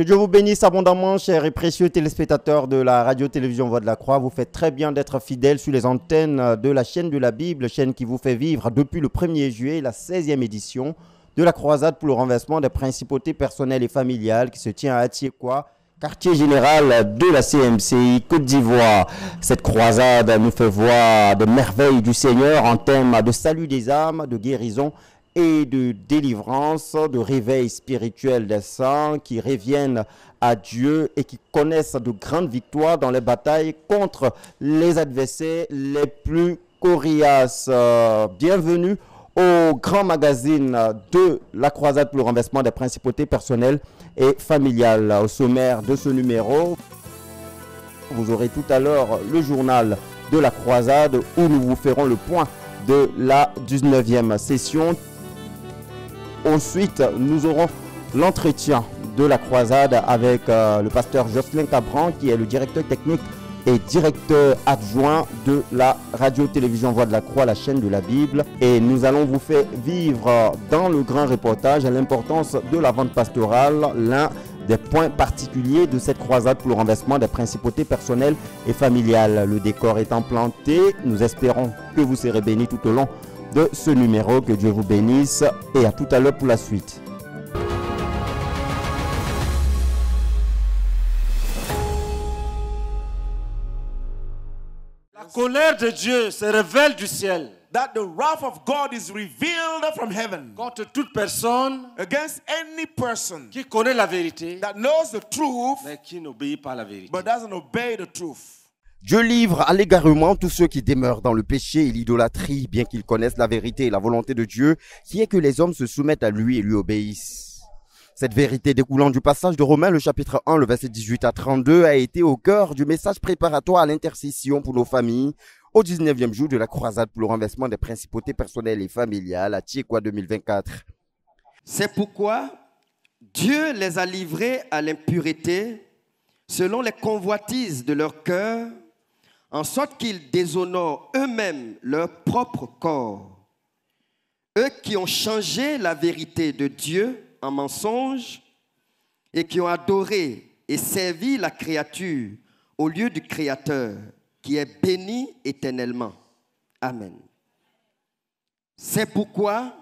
Que Dieu vous bénisse abondamment, chers et précieux téléspectateurs de la radio-télévision Voix de la Croix. Vous faites très bien d'être fidèles sur les antennes de la chaîne de la Bible, chaîne qui vous fait vivre depuis le 1er juillet la 16e édition de la croisade pour le renversement des principautés personnelles et familiales qui se tient à Atiekwa, quartier général de la CMCI Côte d'Ivoire. Cette croisade nous fait voir de merveilles du Seigneur en thème de salut des âmes, de guérison et de délivrance, de réveil spirituel des saints qui reviennent à Dieu et qui connaissent de grandes victoires dans les batailles contre les adversaires les plus coriaces. Bienvenue au grand magazine de la croisade pour le renversement des principautés personnelles et familiales. Au sommaire de ce numéro, vous aurez tout à l'heure le journal de la croisade où nous vous ferons le point de la 19e session Ensuite, nous aurons l'entretien de la croisade avec euh, le pasteur Jocelyn Cabran, qui est le directeur technique et directeur adjoint de la radio-télévision Voix de la Croix, la chaîne de la Bible. Et nous allons vous faire vivre dans le grand reportage l'importance de la vente pastorale, l'un des points particuliers de cette croisade pour le renversement des principautés personnelles et familiales. Le décor étant planté, nous espérons que vous serez bénis tout au long de ce numéro. Que Dieu vous bénisse et à tout à l'heure pour la suite. La colère de Dieu se révèle du ciel that the wrath of God is revealed from heaven contre toute personne against any person qui connaît la vérité that knows the truth mais qui n'obéit pas à la vérité. but doesn't obey the truth. Dieu livre à l'égarement tous ceux qui demeurent dans le péché et l'idolâtrie, bien qu'ils connaissent la vérité et la volonté de Dieu, qui est que les hommes se soumettent à lui et lui obéissent. Cette vérité découlant du passage de Romains, le chapitre 1, le verset 18 à 32, a été au cœur du message préparatoire à l'intercession pour nos familles au 19e jour de la croisade pour le renversement des principautés personnelles et familiales à Tiekwa 2024. C'est pourquoi Dieu les a livrés à l'impureté selon les convoitises de leur cœur en sorte qu'ils déshonorent eux-mêmes leur propre corps. Eux qui ont changé la vérité de Dieu en mensonge et qui ont adoré et servi la créature au lieu du Créateur, qui est béni éternellement. Amen. C'est pourquoi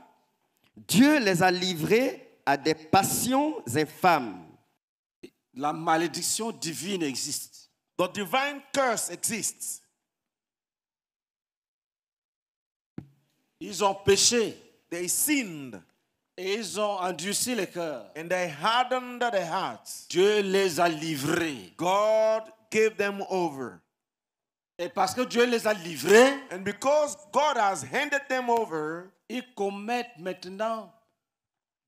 Dieu les a livrés à des passions infâmes. La malédiction divine existe. The divine curse exists. Ils ont péché They sinned et ils ont endurci les cœurs. and they hardened their hearts. Dieu les a livrés. God gave them over. Et parce que Dieu les a livrés, And because God has handed them over, ils commettent maintenant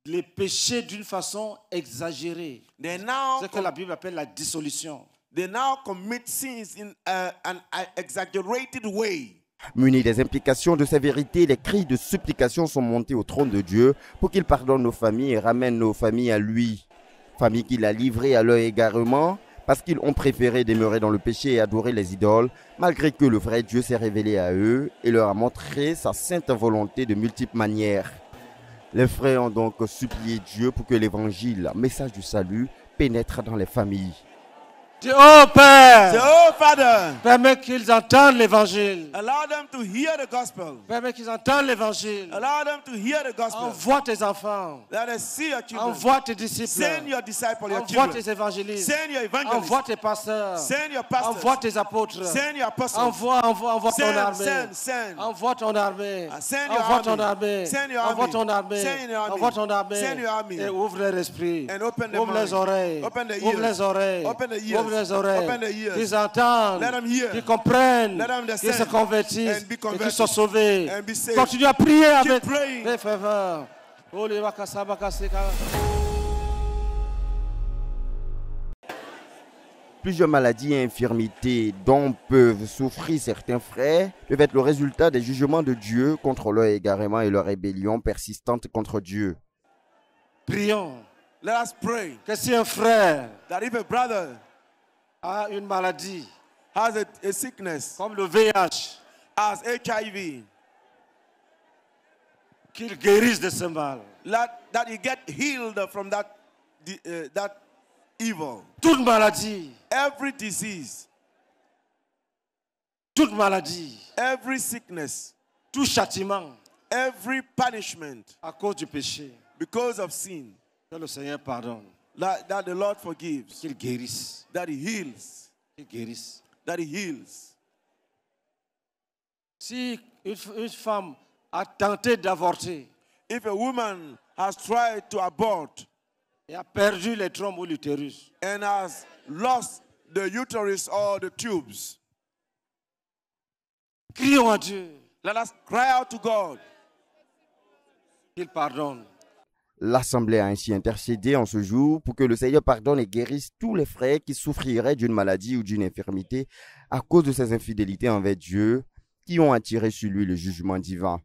les péchés d'une façon exagérée. they now, C'est ce que la Bible appelle la dissolution. They now commit sins in uh, an exaggerated way. Munis des implications de ces vérités, les cris de supplication sont montés au trône de Dieu pour qu'il pardonne nos familles et ramène nos familles à lui. Familles qu'il a livrées à leur égarement parce qu'ils ont préféré demeurer dans le péché et adorer les idoles, malgré que le vrai Dieu s'est révélé à eux et leur a montré sa sainte volonté de multiples manières. Les frères ont donc supplié Dieu pour que l'évangile, message du salut, pénètre dans les familles. Oh Père, oh Father, permets qu'ils entendent l'évangile. allow them to hear the gospel. Permets qu'ils entendent l'évangile. Allow them to hear the gospel. Envoie tes enfants. Let us see your children. Envoie tes disciples. Send your disciples, Envoie tes évangélistes. Send your evangelists. Envoie tes pasteurs. Send your pastors. Envoie tes apôtres. Send your apostles. Envoie, envoie, envoie ton armée. send, send. Envoie ton armée. Ah, send your Envoie ton armée. Send your Envoie ton armée. Send your. Envoie ton armée. Send your army. Et ouvre leur esprit. And open the Ouvre les oreilles. Open the Ouvre ears. les oreilles. Ouvre les oreilles. Qu'ils entendent. Let them hear. Qu'ils comprennent. Let them Qu'ils se convertissent. Et qu'ils soient sauvés. And be saved. Continue à prier avec les ferveur. Oh. Plusieurs maladies et infirmités dont peuvent souffrir certains frères peuvent être le résultat des jugements de Dieu contre leur égarement et leur rébellion persistante contre Dieu. Prions. Let us pray Que si un frère that if a brother a une maladie has a, a sickness, comme le VIH, as HIV, qu'il guérisse de ce mal. let, that he get healed from that, uh, that evil, toute maladie, every disease, toute maladie, every sickness, tout châtiment. Every punishment. À cause du péché. because of sin, Que le Seigneur pardonne, that, that the Lord forgives, qu'il guérisse, that He heals, qu'il guérisse. that He heals. Si une, f- une femme a tenté d'avorter If a woman has tried to abort et a perdu les trompes ou l'utérus, and has lost the uterus or the tubes, crions à Dieu let us cry out to God qu'il pardonne. L'Assemblée a ainsi intercédé en ce jour pour que le Seigneur pardonne et guérisse tous les frères qui souffriraient d'une maladie ou d'une infirmité à cause de ses infidélités envers Dieu qui ont attiré sur lui le jugement divin.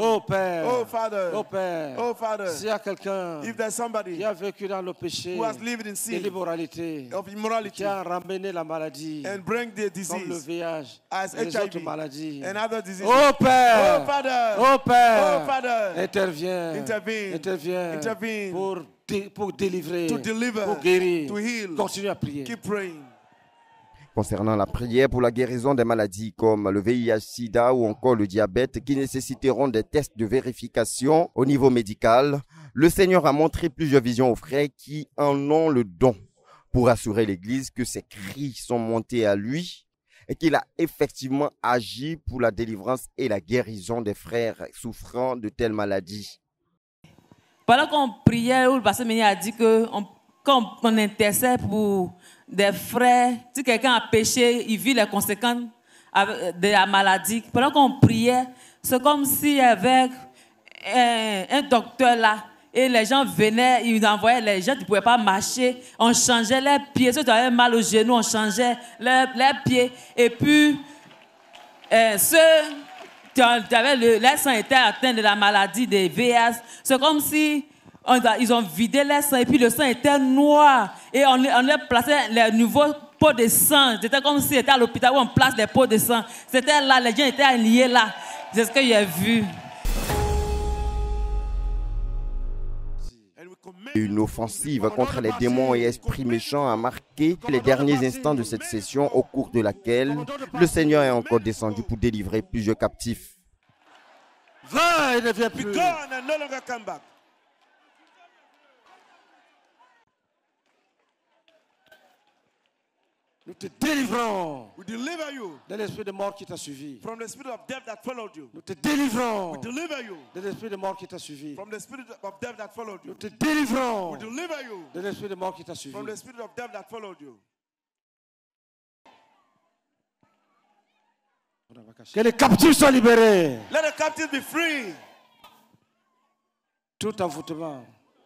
Oh Père, Oh Father, oh Père, oh Father, s'il y a quelqu'un if there's somebody qui a vécu dans le péché, who has lived in de sin, l'immoralité, of qui immorality, a ramené la maladie, and bring the comme le disease VIH, as et les autres HIV maladies. and other diseases. Oh Père, Oh Father, oh Père, oh Father, interviens, Intervene. interviens Intervene. pour, dé- pour délivrer, to deliver, pour guérir, to heal. continue à prier. Keep praying. Concernant la prière pour la guérison des maladies comme le VIH-Sida ou encore le diabète qui nécessiteront des tests de vérification au niveau médical, le Seigneur a montré plusieurs visions aux frères qui en ont le don pour assurer l'Église que ses cris sont montés à lui et qu'il a effectivement agi pour la délivrance et la guérison des frères souffrant de telles maladies. Pendant qu'on priait, le pasteur a dit que quand on intercède pour des frères, si quelqu'un a péché, il vit les conséquences de la maladie. Pendant qu'on priait, c'est comme s'il y avait un, docteur là. Et les gens venaient, ils envoyaient les gens qui ne pouvaient pas marcher. On changeait leurs pieds. Ceux qui avaient mal aux genoux, on changeait leurs, pieds. Et puis, euh, ceux qui avaient le, sang était atteint de la maladie des VS, c'est comme si ils ont vidé leur sang et puis le sang était noir. Et on, on leur plaçait les nouveaux pots de sang. C'était comme si c'était à l'hôpital où on place les pots de sang. C'était là, les gens étaient alliés là. C'est ce que j'ai vu. And we command Une offensive contre les démons et esprits méchants a marqué les derniers instants de cette session au cours de laquelle le Seigneur est encore descendu pour délivrer plusieurs captifs. Va et ne viens plus. Nous te délivrons We deliver you de l'esprit de mort qui t'a suivi. from the spirit of death that followed you. Nous te délivrons We deliver you de l'esprit de mort qui t'a suivi. from the spirit of death that followed you. Nous te délivrons We deliver you de l'esprit de mort qui t'a suivi. from the spirit of death that followed you. Que les captifs soient libérés. Let the captives be free. Tout envoûtement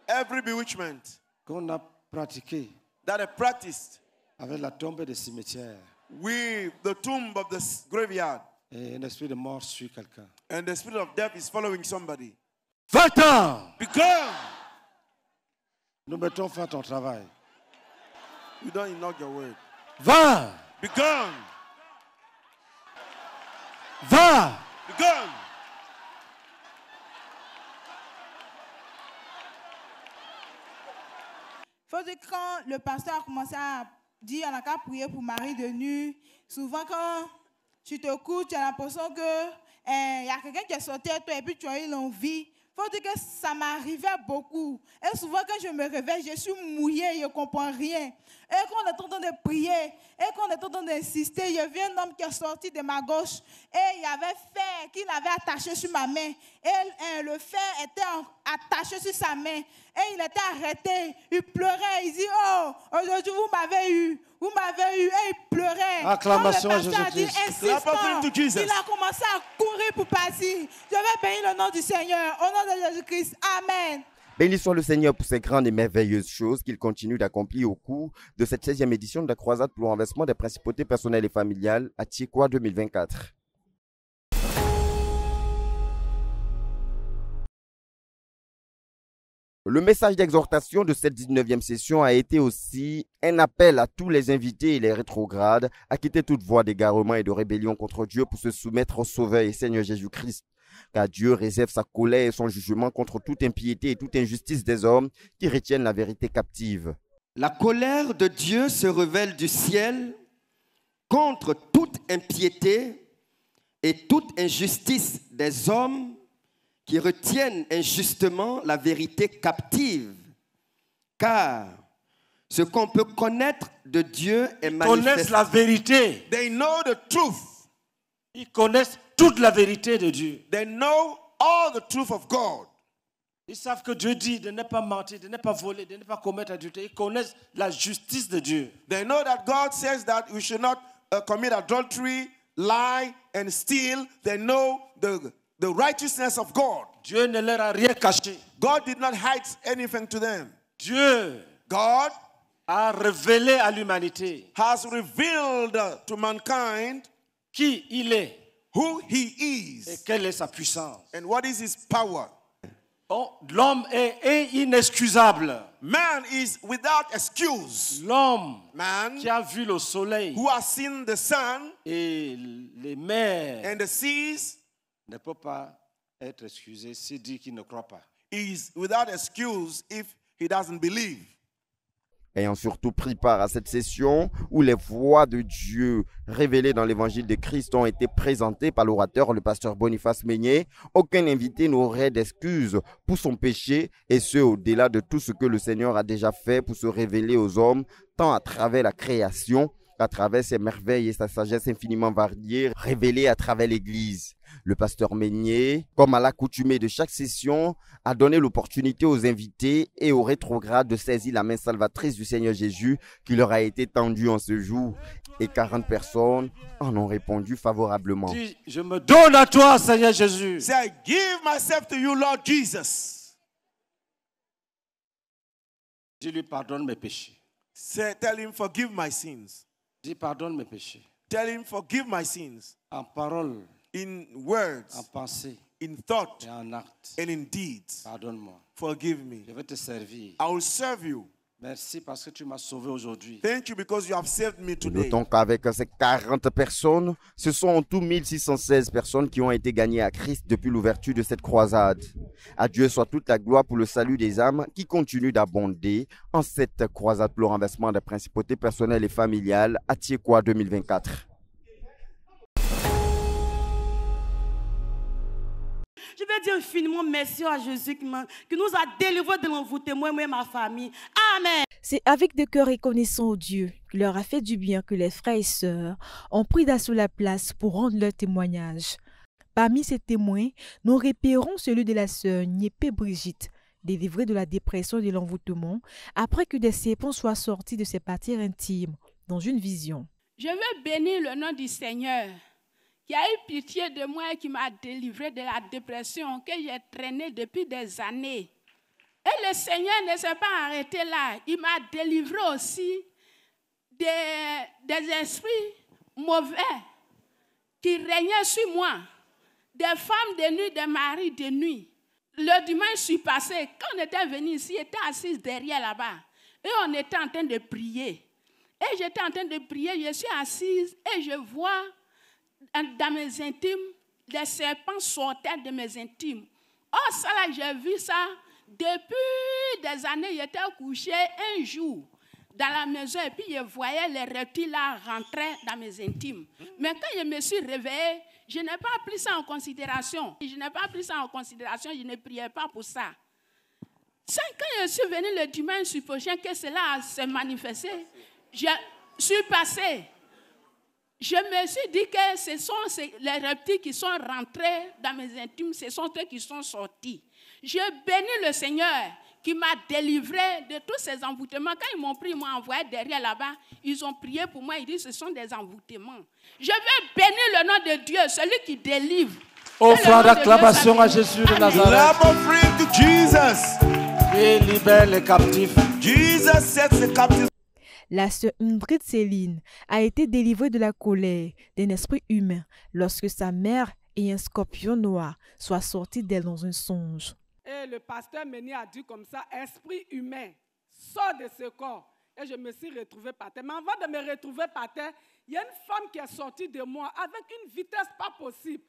Every bewitchment qu'on a pratiqué that are practiced avec la tombe des cimetières with the tomb of the graveyard et un esprit de mort suit quelqu'un. and the spirit of death is following somebody. 20 ans, Be gone. nous mettons fin à ton travail. You don't ignore your word. 20, Be gone. 20. Be gone. faut dire que quand le pasteur a commencé à dire, on a qu'à prier pour Marie de nu, souvent quand tu te couches, tu as l'impression que il y a quelqu'un qui est sorti à toi et puis tu as eu l'envie. faut dire que ça m'arrivait beaucoup. Et souvent quand je me réveille, je suis mouillée, je ne comprends rien. Et quand on est en train de prier, et quand on est en train d'insister, il y avait un homme qui est sorti de ma gauche et il y avait fer qu'il avait attaché sur ma main. Et euh, le fer était en- attaché sur sa main. Et il était arrêté. Il pleurait. Il dit, oh, aujourd'hui vous m'avez eu. Vous m'avez eu. Et il pleurait. Acclamation à Jésus-Christ. Il a commencé à courir pour partir. Je vais bénir le nom du Seigneur. Au nom de Jésus-Christ. Amen. Béni soit le Seigneur pour ces grandes et merveilleuses choses qu'il continue d'accomplir au cours de cette 16e édition de la croisade pour le renversement des principautés personnelles et familiales à Tiekwa 2024. Le message d'exhortation de cette 19e session a été aussi un appel à tous les invités et les rétrogrades à quitter toute voie d'égarement et de rébellion contre Dieu pour se soumettre au Sauveur et Seigneur Jésus-Christ car Dieu réserve sa colère et son jugement contre toute impiété et toute injustice des hommes qui retiennent la vérité captive. La colère de Dieu se révèle du ciel contre toute impiété et toute injustice des hommes qui retiennent injustement la vérité captive. Car ce qu'on peut connaître de Dieu est Ils connaissent manifesté. la vérité. They know the truth. Ils connaissent toute la vérité de Dieu. They know all the truth of God. Ils savent que Dieu dit de ne pas mentir, de ne pas voler, de ne pas commettre adultère. Ils connaissent la justice de Dieu. They know that God says that we should not uh, commit adultery, lie, and steal. They know the, the righteousness of God. Dieu ne leur a rien caché. God did not hide anything to them. Dieu God a révélé à l'humanité has revealed uh, to mankind qui il est who he et is quelle est sa puissance. and what is his power. Oh, L'homme est, est inexcusable. Man is without excuse. L'homme Man qui a vu le soleil who has seen the sun et les mers and the seas ne peut pas être excusé s'il dit qu'il ne croit pas. is without excuse if he doesn't believe. Ayant surtout pris part à cette session où les voix de Dieu révélées dans l'évangile de Christ ont été présentées par l'orateur, le pasteur Boniface Meignet, aucun invité n'aurait d'excuses pour son péché et ce au-delà de tout ce que le Seigneur a déjà fait pour se révéler aux hommes, tant à travers la création à travers ses merveilles et sa sagesse infiniment variée révélée à travers l'Église. Le pasteur Meignet, comme à l'accoutumée de chaque session, a donné l'opportunité aux invités et aux rétrogrades de saisir la main salvatrice du Seigneur Jésus qui leur a été tendue en ce jour. Et 40 personnes en ont répondu favorablement. Dis, je me donne à toi, Seigneur Jésus. Say, I give myself to you, Lord Jesus. Dis-lui, pardonne mes péchés. Say, tell him, forgive my sins. Dis, pardonne mes péchés. Tell him, forgive my sins. En parole, In en words, pensée in thought, et en acte. and in deeds. Pardonne-moi. Forgive me. Je vais te servir. I will serve you. Merci parce que tu m'as sauvé aujourd'hui. Thank you because you have saved me Et today. Notons qu'avec ces 40 personnes, ce sont en tout 1616 personnes qui ont été gagnées à Christ depuis l'ouverture de cette croisade. À Dieu soit toute la gloire pour le salut des âmes qui continue d'abonder en cette croisade pour le renversement des principautés personnelles et familiales à Tiekwa 2024. Je vais dire infiniment merci à Jésus qui, qui nous a délivrés de l'envoûtement, moi et ma famille. Amen. C'est avec des cœurs reconnaissants au Dieu qui leur a fait du bien que les frères et sœurs ont pris d'assaut la place pour rendre leur témoignage. Parmi ces témoins, nous repérons celui de la sœur Niépé Brigitte, délivrée de la dépression et de l'envoûtement après que des serpents soient sortis de ses parties intimes dans une vision. Je veux bénir le nom du Seigneur qui a eu pitié de moi et qui m'a délivré de la dépression que j'ai traînée depuis des années. Et le Seigneur ne s'est pas arrêté là. Il m'a délivré aussi des, des esprits mauvais qui régnaient sur moi. Des femmes de nuit, des maris de nuit. Le dimanche, je suis passé. Quand on était venu ici, j'étais assise derrière là-bas. Et on était en train de prier. Et j'étais en train de prier, je suis assise et je vois dans- mes intimes, les serpents sortaient de mes intimes. Oh, ça là, j'ai vu ça depuis des années. J'étais couché un jour dans la maison et puis je voyais les reptiles rentrer dans mes intimes. Mais quand je me suis réveillée, je n'ai pas pris ça en considération. Je n'ai pas pris ça en considération, je ne priais pas pour ça. C'est quand je suis venu le dimanche prochain que cela s'est manifesté. Je suis passé. Je me suis dit que ce sont les reptiles qui sont rentrés dans mes intimes, ce sont eux qui sont sortis. Je bénis le Seigneur qui m'a délivré de tous ces envoûtements. Quand ils m'ont pris, ils m'ont envoyé derrière là-bas. Ils ont prié pour moi. Ils disent ce sont des envoûtements. Je vais bénir le nom de Dieu, celui qui délivre. Offrant d'acclamation à. Jésus de. Nazareth. Et libère les captifs. Jesus sets the captives La sœur Ingrid Céline a été délivrée de la colère d'un esprit humain lorsque sa mère et un scorpion noir soient sortis d'elle dans un songe. Et le pasteur Méni a dit comme ça, esprit humain, sors de ce corps. Et je me suis retrouvée par terre. Mais avant de me retrouver par terre, il y a une femme qui est sortie de moi avec une vitesse pas possible.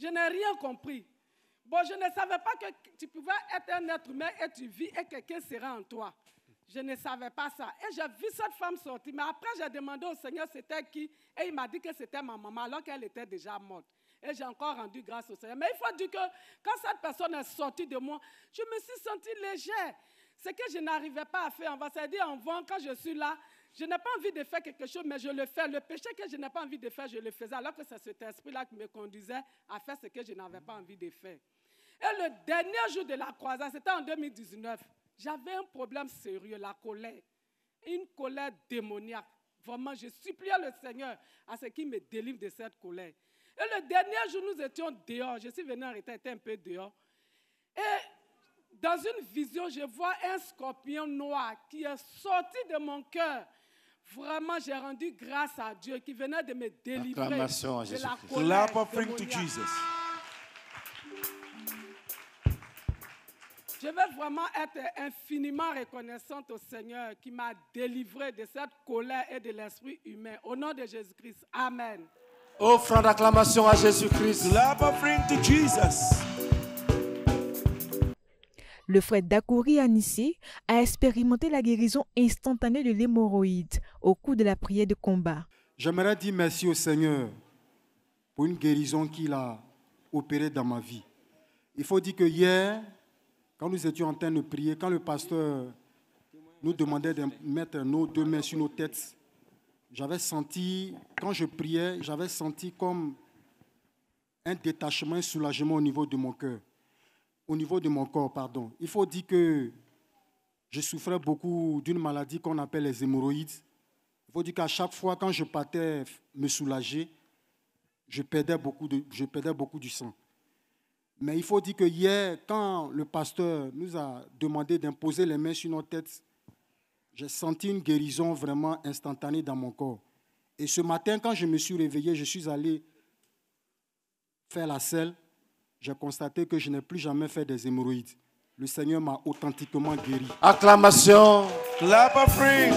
Je n'ai rien compris. Bon, je ne savais pas que tu pouvais être un être humain et tu vis et quelqu'un sera en toi. Je ne savais pas ça. Et j'ai vu cette femme sortir. Mais après, j'ai demandé au Seigneur c'était qui? Et il m'a dit que c'était ma maman, alors qu'elle était déjà morte. Et j'ai encore rendu grâce au Seigneur. Mais il faut dire que quand cette personne est sortie de moi, je me suis sentie légère. Ce que je n'arrivais pas à faire, on va se dire en vent, quand je suis là, je n'ai pas envie de faire quelque chose, mais je le fais. Le péché que je n'ai pas envie de faire, je le faisais. Alors que c'est cet esprit-là qui me conduisait à faire ce que je n'avais pas envie de faire. Et le dernier jour de la croisade, c'était en 2019. J'avais un problème sérieux, la colère. Une colère démoniaque. Vraiment, je suppliais le Seigneur à ce qu'il me délivre de cette colère. Et le dernier jour, nous étions dehors. Je suis venu en retard, un peu dehors. Et dans une vision, je vois un scorpion noir qui est sorti de mon cœur. Vraiment, j'ai rendu grâce à Dieu qui venait de me délivrer Acclamation à de la Jésus-Christ. colère Clap offering to. Jesus. Je veux vraiment être infiniment reconnaissante au Seigneur qui m'a délivré de cette colère et de l'esprit humain. Au nom de Jésus-Christ. Amen. Offrant d'acclamation à Jésus-Christ. Offering to Jesus. Le frère Dakouri Anissé a expérimenté la guérison instantanée de l'hémorroïde au cours de la prière de combat. J'aimerais dire merci au Seigneur pour une guérison qu'il a opérée dans ma vie. Il faut dire que hier, quand nous étions en train de prier, quand le pasteur nous demandait de mettre nos deux mains sur nos têtes, j'avais senti, quand je priais, j'avais senti comme un détachement, un soulagement au niveau de mon cœur, au niveau de mon corps, pardon. Il faut dire que je souffrais beaucoup d'une maladie qu'on appelle les hémorroïdes. Il faut dire qu'à chaque fois, quand je partais me soulager, je perdais beaucoup, de, je perdais beaucoup du sang. Mais il faut dire que hier, quand le pasteur nous a demandé d'imposer les mains sur nos têtes, j'ai senti une guérison vraiment instantanée dans mon corps. Et ce matin, quand je me suis réveillé, je suis allé faire la selle. J'ai constaté que je n'ai plus jamais fait des hémorroïdes. Le Seigneur m'a authentiquement guéri. Acclamation. Clap offering.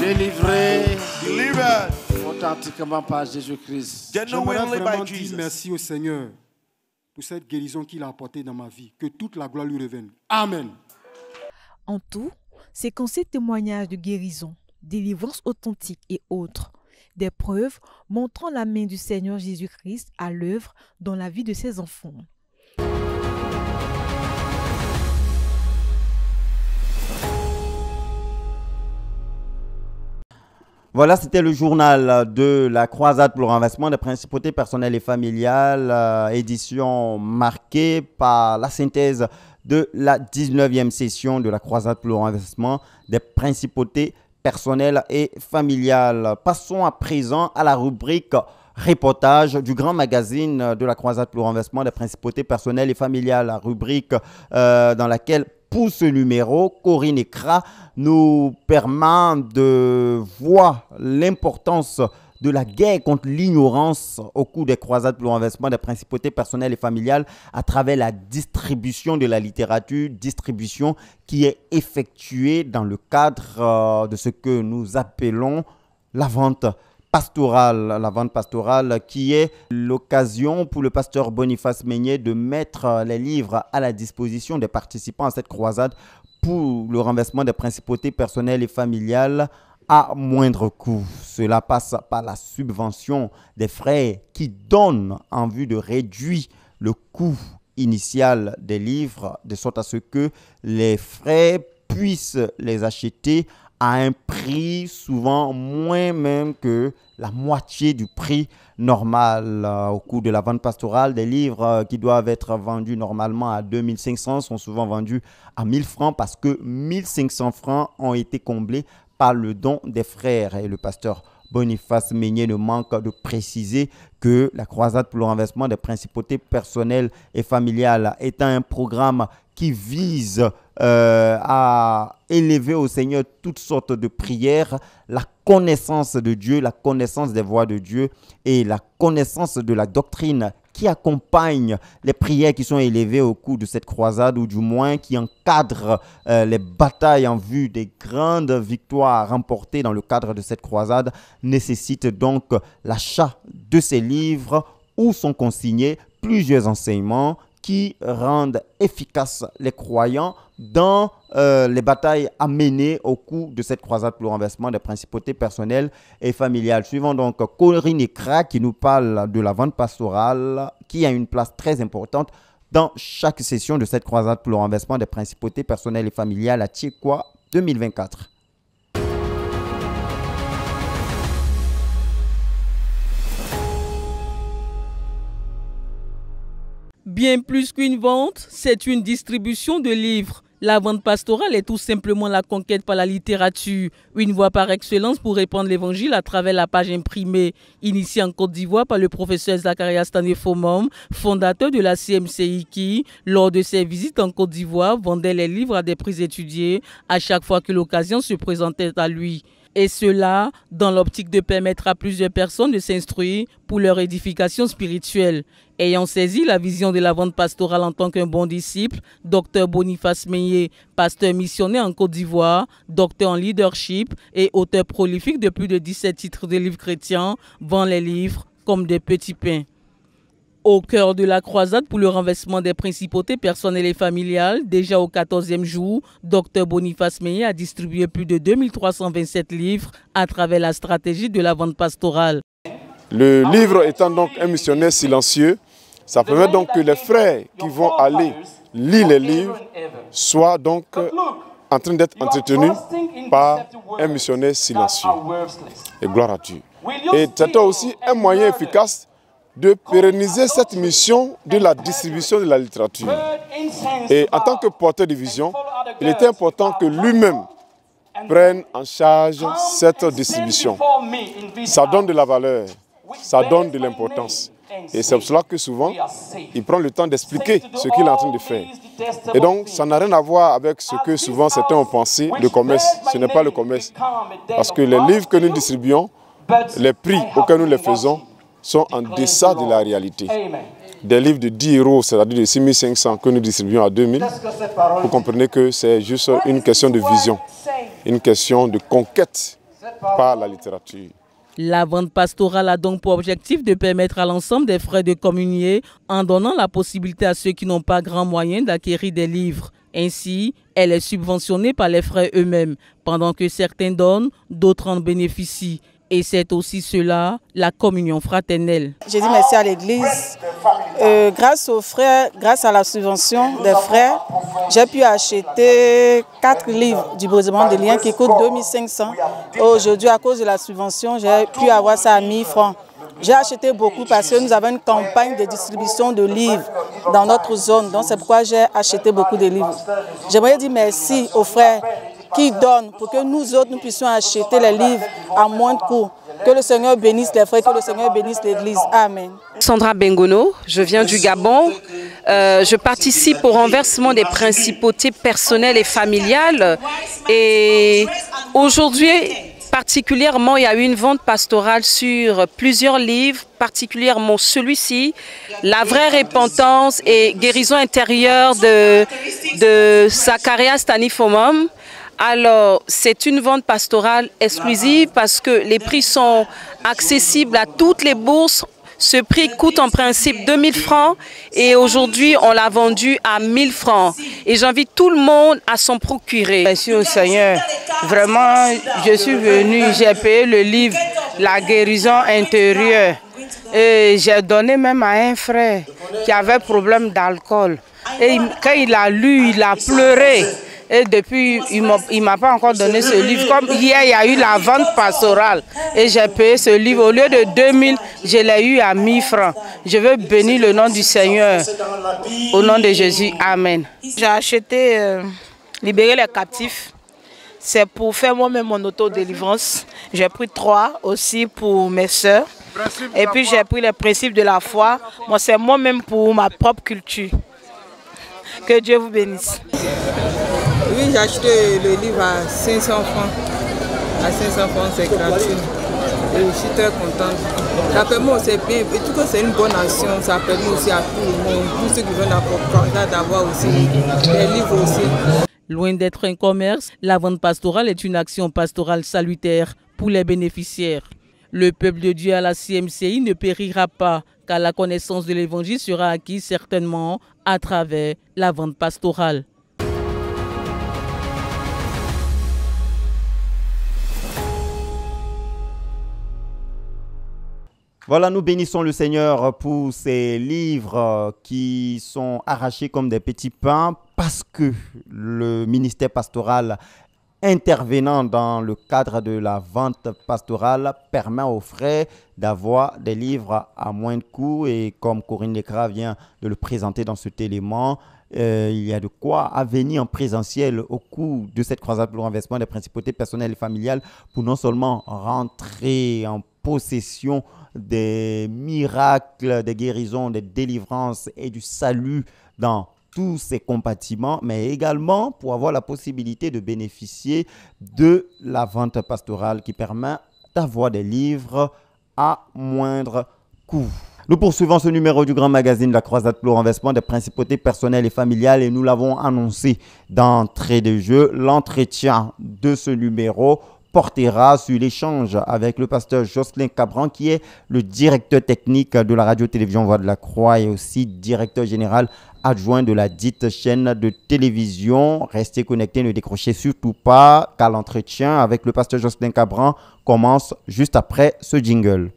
Délivré Delivered. authentiquement par Jésus-Christ. J'aimerais vraiment by dire Jesus. merci au Seigneur pour cette guérison qu'il a apportée dans ma vie. Que toute la gloire lui revienne. Amen. En tout, c'est qu'en ces témoignages de guérison, délivrance authentique et autres, des preuves montrant la main du Seigneur Jésus-Christ à l'œuvre dans la vie de ses enfants. Voilà, c'était le journal de la croisade pour le renversement des principautés personnelles et familiales, euh, édition marquée par la synthèse de la 19e session de la croisade pour le renversement des principautés personnelles et familiales. Passons à présent à la rubrique reportage du grand magazine de la croisade pour le renversement des principautés personnelles et familiales, la rubrique euh, dans laquelle pour ce numéro, Corinne Ekra nous permet de voir l'importance de la guerre contre l'ignorance au cours des croisades pour le renversement des principautés personnelles et familiales à travers la distribution de la littérature, distribution qui est effectuée dans le cadre euh, de ce que nous appelons la vente pastorale, la vente pastorale qui est l'occasion pour le pasteur Boniface Meignet de mettre les livres à la disposition des participants à cette croisade pour le renversement des principautés personnelles et familiales à moindre coût. Cela passe par la subvention des frais qui donnent en vue de réduire le coût initial des livres, de sorte à ce que les frais puissent les acheter à un prix souvent moins même que la moitié du prix normal euh, au cours de la vente pastorale. Des livres euh, qui doivent être vendus normalement à 2500 sont souvent vendus à 1000 francs parce que 1500 francs ont été comblés par le don des frères. Et le pasteur Boniface Meignet ne manque de préciser que la croisade pour le renversement des principautés personnelles et familiales est un programme qui vise euh, à élever au Seigneur toutes sortes de prières, la connaissance de Dieu, la connaissance des voies de Dieu et la connaissance de la doctrine qui accompagne les prières qui sont élevées au cours de cette croisade ou du moins qui encadrent euh, les batailles en vue des grandes victoires remportées dans le cadre de cette croisade nécessite donc l'achat de ces livres où sont consignés plusieurs enseignements qui rendent efficaces les croyants dans euh, les batailles à au cours de cette croisade pour le renversement des principautés personnelles et familiales. Suivant donc Corinne Ikra qui nous parle de la vente pastorale qui a une place très importante dans chaque session de cette croisade pour le renversement des principautés personnelles et familiales à Tchekwa 2024. Bien plus qu'une vente, c'est une distribution de livres. La vente pastorale est tout simplement la conquête par la littérature, une voie par excellence pour répandre l'évangile à travers la page imprimée. Initiée en Côte d'Ivoire par le professeur Zacharias Tanefomom, fondateur de la CMCI qui, lors de ses visites en Côte d'Ivoire, vendait les livres à des prix étudiés à chaque fois que l'occasion se présentait à lui et cela dans l'optique de permettre à plusieurs personnes de s'instruire pour leur édification spirituelle. Ayant saisi la vision de la vente pastorale en tant qu'un bon disciple, Dr Boniface Meillet, pasteur missionnaire en Côte d'Ivoire, docteur en leadership et auteur prolifique de plus de 17 titres de livres chrétiens, vend les livres comme des petits pains. Au cœur de la croisade pour le renversement des principautés personnelles et familiales, déjà au 14e jour, Dr Boniface Meillet a distribué plus de 2327 livres à travers la stratégie de la vente pastorale. Le livre étant donc un missionnaire silencieux, ça permet donc que les frères qui vont aller lire les livres soient donc en train d'être entretenus par un missionnaire silencieux. Et gloire à Dieu. Et c'est aussi un moyen efficace de pérenniser cette mission de la distribution de la littérature. Et en tant que porteur de vision, il était important que lui-même prenne en charge cette distribution. Ça donne de la valeur, ça donne de l'importance. Et c'est pour cela que souvent, il prend le temps d'expliquer ce qu'il est en train de faire. Et donc, ça n'a rien à voir avec ce que souvent certains ont pensé, le commerce. Ce n'est pas le commerce. Parce que les livres que nous distribuons, les prix auxquels nous les faisons, sont en deçà de la réalité. Des livres de 10 euros, c'est-à-dire de 6500 que nous distribuons à 2000, vous comprenez que c'est juste une question de vision, une question de conquête par la littérature. La vente pastorale a donc pour objectif de permettre à l'ensemble des frais de communier en donnant la possibilité à ceux qui n'ont pas grand moyen d'acquérir des livres. Ainsi, elle est subventionnée par les frais eux-mêmes. Pendant que certains donnent, d'autres en bénéficient. Et c'est aussi cela, la communion fraternelle. J'ai dit merci à l'Église. Euh, grâce aux frères, grâce à la subvention des frères, j'ai pu acheter quatre livres du brisement des liens qui coûtent 2500. Aujourd'hui, à cause de la subvention, j'ai pu avoir ça à 1000 francs. J'ai acheté beaucoup parce que nous avons une campagne de distribution de livres dans notre zone. Donc c'est pourquoi j'ai acheté beaucoup de livres. J'aimerais dire merci aux frères qui donnent pour que nous autres, nous puissions acheter les livres à moins coût. Que le Seigneur bénisse les frères, que le Seigneur bénisse l'Église. Amen. Sandra Bengono, je viens du Gabon. Euh, je participe au renversement des principautés personnelles et familiales. Et aujourd'hui, particulièrement, il y a eu une vente pastorale sur plusieurs livres, particulièrement celui-ci, La vraie repentance et guérison intérieure de, de Zacharias Tanifomum. Alors, c'est une vente pastorale exclusive parce que les prix sont accessibles à toutes les bourses. Ce prix coûte en principe 2000 francs et aujourd'hui, on l'a vendu à 1000 francs. Et j'invite tout le monde à s'en procurer. Merci au Seigneur. Vraiment, je suis venu, j'ai payé le livre La guérison intérieure. Et j'ai donné même à un frère qui avait problème d'alcool. Et quand il a lu, il a pleuré. Et depuis, il ne m'a pas encore donné ce livre. Comme hier, il y a eu la vente pastorale. Et j'ai payé ce livre. Au lieu de 2000, je l'ai eu à 1000 francs. Je veux bénir le nom du Seigneur. Au nom de Jésus. Amen. J'ai acheté euh, Libérer les captifs. C'est pour faire moi-même mon auto-délivrance. J'ai pris trois aussi pour mes soeurs. Et puis j'ai pris les principes de la foi. Moi, c'est moi-même pour ma propre culture. Que Dieu vous bénisse. Oui, j'ai acheté le livre à 500 francs. À 500 francs, c'est gratuit. Et je suis très contente. Ça permet aussi bien, et tout c'est une bonne action, ça permet aussi à tout le monde, tous ceux qui veulent apprendre, d'avoir aussi des livres aussi. Loin d'être un commerce, la vente pastorale est une action pastorale salutaire pour les bénéficiaires. Le peuple de Dieu à la CMCI ne périra pas, car la connaissance de l'Évangile sera acquise certainement à travers la vente pastorale. Voilà, nous bénissons le Seigneur pour ces livres qui sont arrachés comme des petits pains parce que le ministère pastoral intervenant dans le cadre de la vente pastorale permet aux frères d'avoir des livres à moins de coût. Et comme Corinne Lecra vient de le présenter dans cet élément, euh, il y a de quoi à venir en présentiel au cours de cette croisade pour l'investissement des principautés personnelles et familiales pour non seulement rentrer en possession des miracles, des guérisons, des délivrances et du salut dans tous ces compartiments, mais également pour avoir la possibilité de bénéficier de la vente pastorale qui permet d'avoir des livres à moindre coût. Nous poursuivons ce numéro du grand magazine de la croisade pour renversement des principautés personnelles et familiales et nous l'avons annoncé d'entrée de jeu. L'entretien de ce numéro portera sur l'échange avec le pasteur Jocelyn Cabran, qui est le directeur technique de la radio-télévision Voix de la Croix et aussi directeur général adjoint de la dite chaîne de télévision. Restez connectés, ne décrochez surtout pas, car l'entretien avec le pasteur Jocelyn Cabran commence juste après ce jingle.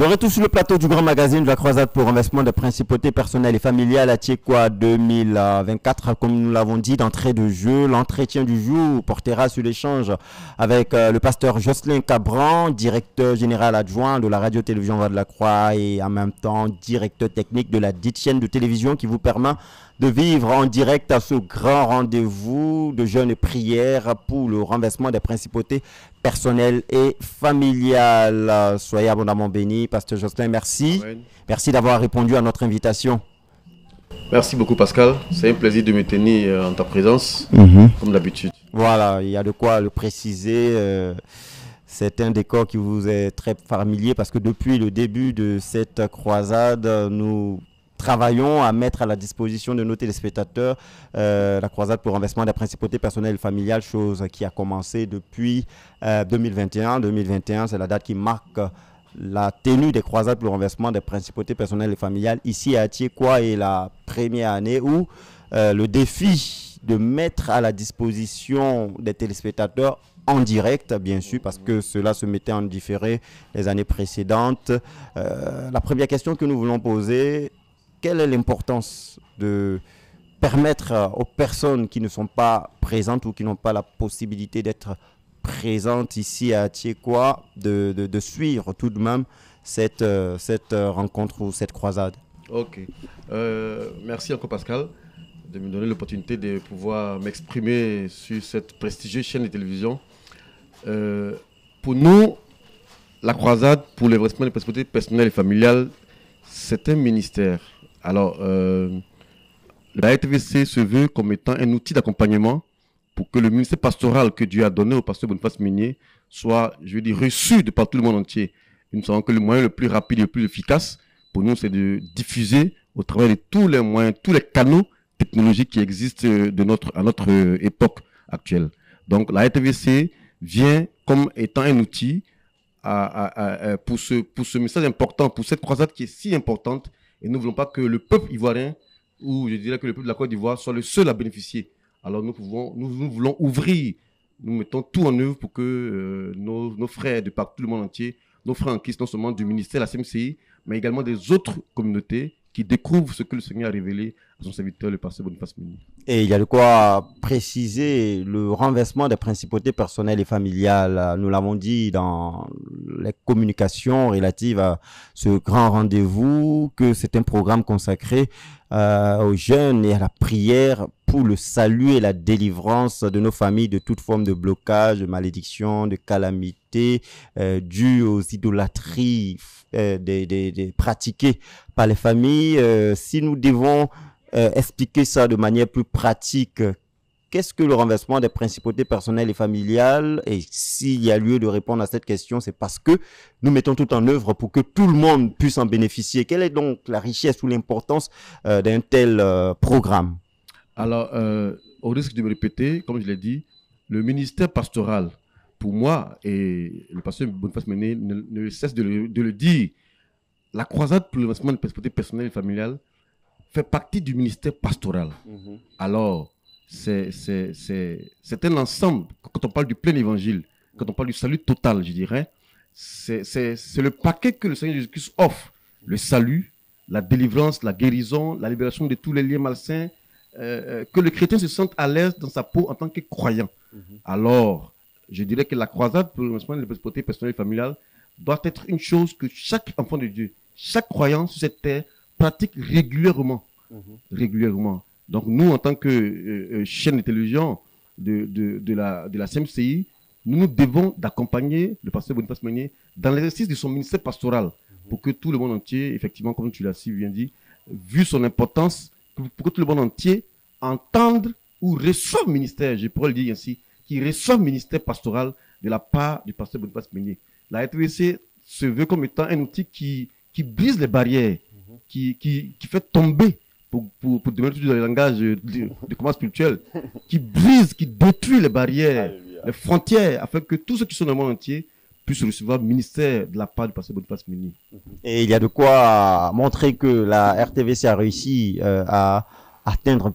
De retour sur le plateau du grand magazine de la croisade pour renversement des principautés personnelles et familiales à Tchekwa 2024, comme nous l'avons dit d'entrée de jeu, l'entretien du jour portera sur l'échange avec euh, le pasteur Jocelyn Cabran, directeur général adjoint de la radio-télévision de la Croix et en même temps directeur technique de la dite chaîne de télévision qui vous permet de vivre en direct à ce grand rendez-vous de jeûne et prière pour le renversement des principautés personnelles et familiales. Soyez abondamment bénis. Pasteur Jocelyn, merci. Merci d'avoir répondu à notre invitation. Merci beaucoup Pascal. C'est un plaisir de me tenir euh, en ta présence, Mhm. comme d'habitude. Voilà, il y a de quoi le préciser. euh, c'est un décor qui vous est très familier parce que depuis le début de cette croisade, nous travaillons à mettre à la disposition de nos téléspectateurs euh, la croisade pour renversement des principautés personnelles et familiales, chose qui a commencé depuis euh, 2021. 2021, c'est la date qui marque la tenue des croisades pour le renversement des principautés personnelles et familiales ici à Thiekwa est la première année où euh, le défi de mettre à la disposition des téléspectateurs en direct, bien sûr, parce que cela se mettait en différé les années précédentes. La première question que nous voulons poser, quelle est l'importance de permettre aux personnes qui ne sont pas présentes ou qui n'ont pas la possibilité d'être présentes ici à Thiekwa de, suivre tout de même cette, euh, euh, rencontre ou cette croisade? Ok. Euh, merci encore Pascal de me donner l'opportunité de pouvoir m'exprimer sur cette prestigieuse chaîne de télévision. Pour nous, la croisade pour le renversement des principautés personnelles et familiales, c'est un ministère. Alors, euh, la RTVC se veut comme étant un outil d'accompagnement pour que le ministère pastoral que Dieu a donné au pasteur Boniface Meunier soit, je veux dire, reçu de par tout le monde entier. Nous savons que le moyen le plus rapide et le plus efficace pour nous, c'est de diffuser au travers de tous les moyens, tous les canaux technologiques qui existent euh, de notre, à notre euh, époque actuelle. Donc la RTVC vient comme étant un outil à- pour, ce, pour ce message important, pour cette croisade qui est si importante. Et nous ne voulons pas que le peuple ivoirien, ou je dirais que le peuple de la Côte d'Ivoire, soit le seul à bénéficier. Alors nous, pouvons, nous, voulons ouvrir, nous mettons tout en œuvre pour que euh, nos, nos frères de partout le monde entier, nos frères en Christ, non seulement du ministère, la CMCI, mais également des autres communautés qui découvrent ce que le Seigneur a révélé à son serviteur, le pasteur Boniface Meunier. Et il y a de quoi préciser le renversement des principautés personnelles et familiales. Nous l'avons dit dans les communications relatives à ce grand rendez-vous, que c'est un programme consacré euh, aux jeunes et à la prière pour le salut et la délivrance de nos familles de toute forme de blocage, de malédiction, de calamité euh, dues aux idolâtries euh, pratiquées par les familles. Euh, si nous devons euh, expliquer ça de manière plus pratique. Qu'est-ce que le renversement des principautés personnelles et familiales? Et s'il y a lieu de répondre à cette question, c'est parce que nous mettons tout en œuvre pour que tout le monde puisse en bénéficier. Quelle est donc la richesse ou l'importance d'un tel programme? Alors, euh, au risque de me répéter, comme je l'ai dit, le ministère pastoral, pour moi, et le pasteur Boniface Mené ne, ne cesse de le, de le dire, la croisade pour le lancement de perspectives personnelles et familiales fait partie du ministère pastoral. Alors, c'est un ensemble, quand on parle du plein évangile, quand on parle du salut total, je dirais, c'est le paquet que le Seigneur Jésus-Christ offre. Le salut, la délivrance, la guérison, la libération de tous les liens malsains, euh, euh, que le chrétien se sente à l'aise dans sa peau en tant que croyant. Alors, je dirais que la croisade pour le lancement de la prospérité personnelle et familiale doit être une chose que chaque enfant de Dieu, chaque croyant sur cette terre pratique régulièrement. Régulièrement. Donc nous, en tant que euh, chaîne de télévision de, de, de la, de la CMCI, nous nous devons d'accompagner le pasteur Boniface Meunier dans l'exercice de son ministère pastoral pour que tout le monde entier, effectivement, comme tu l'as si bien dit, vu son importance, pour que tout le monde entier entende ou reçoive ministère, je pourrais le dire ainsi, qui reçoive ministère pastoral de la part du pasteur Boniface Meunier. La RTVC se veut comme étant un outil qui, qui brise les barrières, qui, qui, qui fait tomber, pour, pour, pour demander dans le langage de, de commerce spirituel, qui brise, qui détruit les barrières, les frontières, afin que tous ceux qui sont dans le monde entier puissent recevoir le ministère de la part du pasteur Boniface Meunier. Et il y a de quoi montrer que la RTVC a réussi euh, à atteindre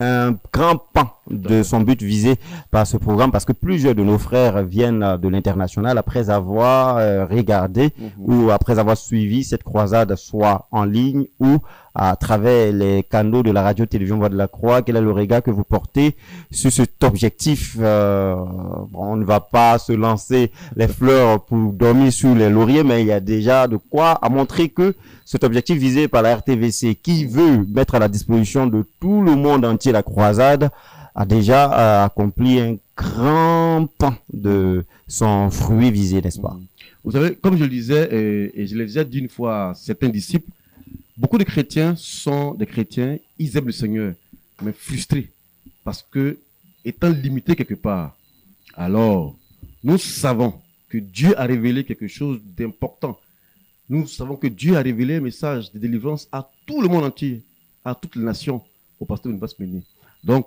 un grand pan de son but visé par ce programme parce que plusieurs de nos frères viennent de l'international après avoir euh, regardé ou après avoir suivi cette croisade soit en ligne ou à travers les canaux de la radio-télévision Voix de la Croix. Quel est le regard que vous portez sur cet objectif euh, On ne va pas se lancer les fleurs pour dormir sur les lauriers, mais il y a déjà de quoi à montrer que cet objectif visé par la RTVC, qui veut mettre à la disposition de tout le monde entier la croisade, a déjà euh, accompli un grand pan de son fruit visé, n'est-ce pas? Vous savez, comme je le disais, et, je l'ai déjà dit une fois à certains disciples, beaucoup de chrétiens sont des chrétiens, ils aiment le Seigneur, mais frustrés parce que, étant limités quelque part, alors nous savons que Dieu a révélé quelque chose d'important. Nous savons que Dieu a révélé un message de délivrance à tout le monde entier, à toutes les nations, au pasteur Meunier. Donc,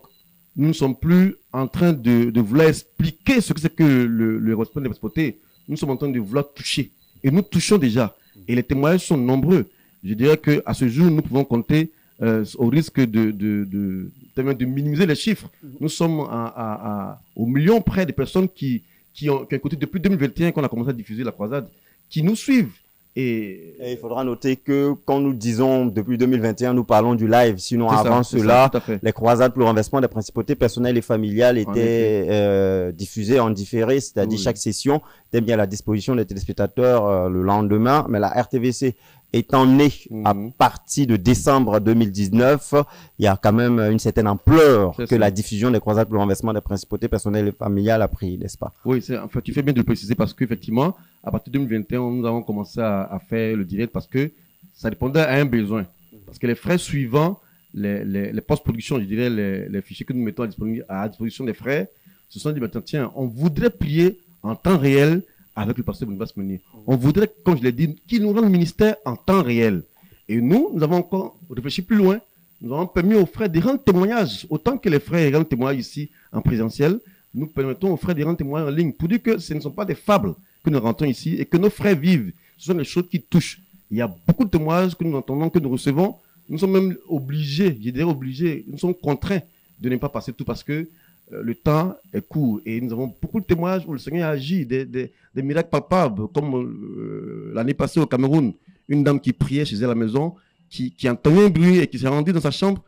nous ne sommes plus en train de, vouloir expliquer ce que c'est que le, le respect de. Nous sommes en train de vouloir toucher. Et nous touchons déjà. Et les témoignages sont nombreux. Je dirais qu'à ce jour, nous pouvons compter euh, au risque de, de, de, minimiser les chiffres. Nous sommes à, à, à, au million près de personnes qui, qui, ont, qui ont écouté depuis 2021 qu'on a commencé à diffuser la croisade, qui nous suivent. Et, Et il faudra noter que quand nous disons depuis 2021, nous parlons du live. Sinon, avant ça, cela, les croisades pour le renversement des principautés personnelles et familiales En étaient euh, diffusées en différé, c'est-à-dire Oui. chaque session était bien à la disposition des téléspectateurs euh, le lendemain. Mais la RTVC étant née à Mhm. partir de décembre 2019, il y a quand même une certaine ampleur que ça. la diffusion des croisades pour le renversement des principautés personnelles et familiales a pris, n'est-ce pas? Oui, c'est, en fait, tu fais bien de le préciser parce qu'effectivement, à partir de 2021, nous avons commencé à, à faire le direct parce que ça répondait à un besoin. Parce que les frais suivants, les, les, les post-productions, je dirais, les, les fichiers que nous mettons à, disposition des frères, se sont dit tiens, on voudrait prier en temps réel avec le pasteur Boniface Meunier. On voudrait, comme je l'ai dit, qu'il nous rende ministère en temps réel. Et nous, nous avons encore réfléchi plus loin. Nous avons permis aux frères de rendre témoignage. Autant que les frères rendent témoignage ici en présentiel, nous permettons aux frères de rendre témoignage en ligne pour dire que ce ne sont pas des fables que nous rentrons ici et que nos frères vivent. Ce sont des choses qui touchent. Il y a beaucoup de témoignages que nous entendons, que nous recevons. Nous sommes même obligés, je dirais obligés, nous sommes contraints de ne pas passer tout parce que le temps est court et nous avons beaucoup de témoignages où le Seigneur agit, des, des, des miracles palpables, comme euh, l'année passée au Cameroun, une dame qui priait chez elle à la maison, qui, qui entendait un bruit et qui s'est rendue dans sa chambre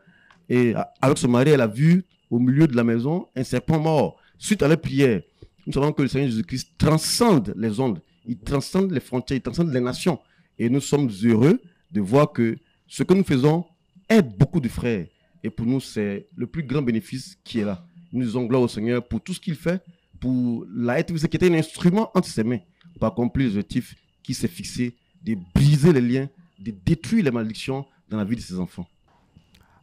et avec son mari, elle a vu au milieu de la maison un serpent mort. Suite à la prière, nous savons que le Seigneur Jésus-Christ transcende les ondes, il transcende les frontières, il transcende les nations. Et nous sommes heureux de voir que ce que nous faisons aide beaucoup de frères. Et pour nous, c'est le plus grand bénéfice qui est là. Nous disons gloire au Seigneur pour tout ce qu'il fait, pour la RTVC qui était un instrument entre ses mains pour accomplir l'objectif qui s'est fixé de briser les liens, de détruire les malédictions dans la vie de ses enfants.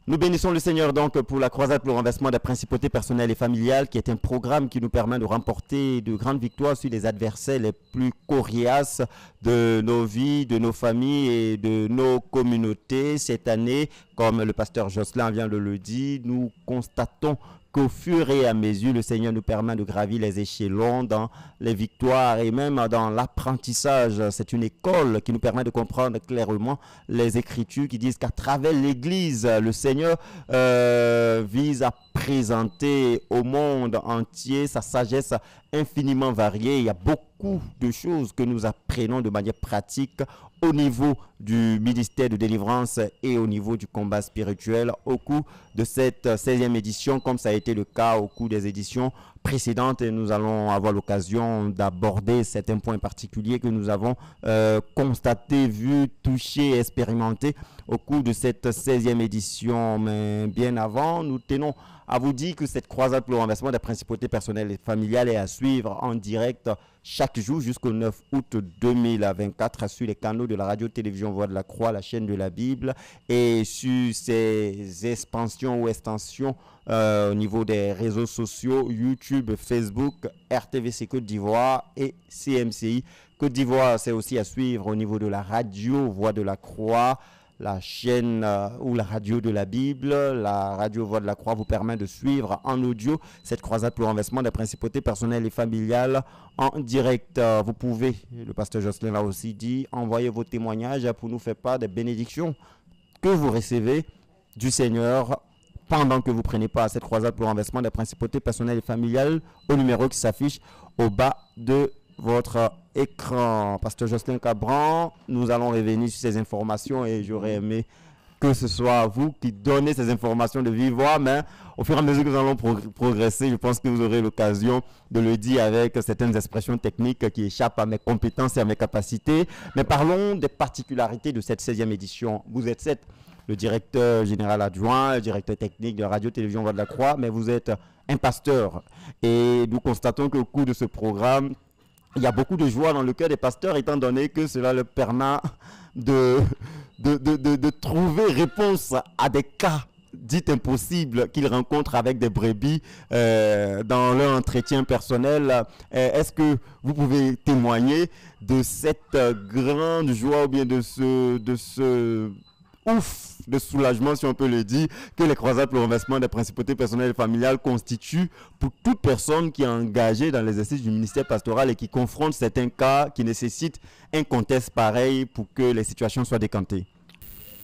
Nous bénissons le Seigneur donc pour la croisade pour le renversement des principautés personnelles et familiales, qui est un programme qui nous permet de remporter de grandes victoires sur les adversaires les plus coriaces de nos vies, de nos familles et de nos communautés. Cette année, comme le pasteur Jocelyn vient de le dire, nous constatons qu'au fur et à mesure, le Seigneur nous permet de gravir les échelons dans les victoires et même dans l'apprentissage. C'est une école qui nous permet de comprendre clairement les Écritures qui disent qu'à travers l'Église, le Seigneur euh, vise à présenter au monde entier sa sagesse infiniment variée. Il y a beaucoup de choses que nous apprenons de manière pratique au niveau du ministère de délivrance et au niveau du combat spirituel au cours de cette 16e édition, comme ça a été le cas au cours des éditions précédentes. Et nous allons avoir l'occasion d'aborder certains points particuliers que nous avons euh, constatés, vus, touchés, expérimentés au cours de cette 16e édition. Mais bien avant, nous tenons à vous dire que cette croisade pour le renversement des principautés personnelles et familiales est à suivre en direct chaque jour jusqu'au 9 août 2024 sur les canaux de la radio-télévision Voix de la Croix, la chaîne de la Bible et sur ces expansions ou extensions euh, au niveau des réseaux sociaux YouTube, Facebook, RTVC Côte d'Ivoire et CMCI Côte d'Ivoire. C'est aussi à suivre au niveau de la radio Voix de la Croix la chaîne euh, ou la radio de la Bible, la radio Voix de la Croix vous permet de suivre en audio cette croisade pour renversement des principautés personnelles et familiales en direct. Euh, vous pouvez, le pasteur Jocelyn l'a aussi dit, envoyer vos témoignages pour nous faire part des bénédictions que vous recevez du Seigneur pendant que vous prenez part à cette croisade pour renversement des principautés personnelles et familiales au numéro qui s'affiche au bas de votre écran. Pasteur Jocelyn Cabran, nous allons revenir sur ces informations et j'aurais aimé que ce soit vous qui donnez ces informations de vive voix, mais au fur et à mesure que nous allons progresser, je pense que vous aurez l'occasion de le dire avec certaines expressions techniques qui échappent à mes compétences et à mes capacités. Mais parlons des particularités de cette 16e édition. Vous êtes le directeur général adjoint, le directeur technique de Radio-Télévision Voix de la Croix, mais vous êtes un pasteur. Et nous constatons qu'au cours de ce programme, il y a beaucoup de joie dans le cœur des pasteurs, étant donné que cela leur permet de, de, de, de, trouver réponse à des cas dits impossibles qu'ils rencontrent avec des brebis euh, dans leur entretien personnel. Euh, est-ce que vous pouvez témoigner de cette grande joie ou bien de ce, de ce ouf de soulagement, si on peut le dire, que les croisades pour le renversement des principautés personnelles et familiales constituent pour toute personne qui est engagée dans l'exercice du ministère pastoral et qui confronte certains cas qui nécessitent un contexte pareil pour que les situations soient décantées.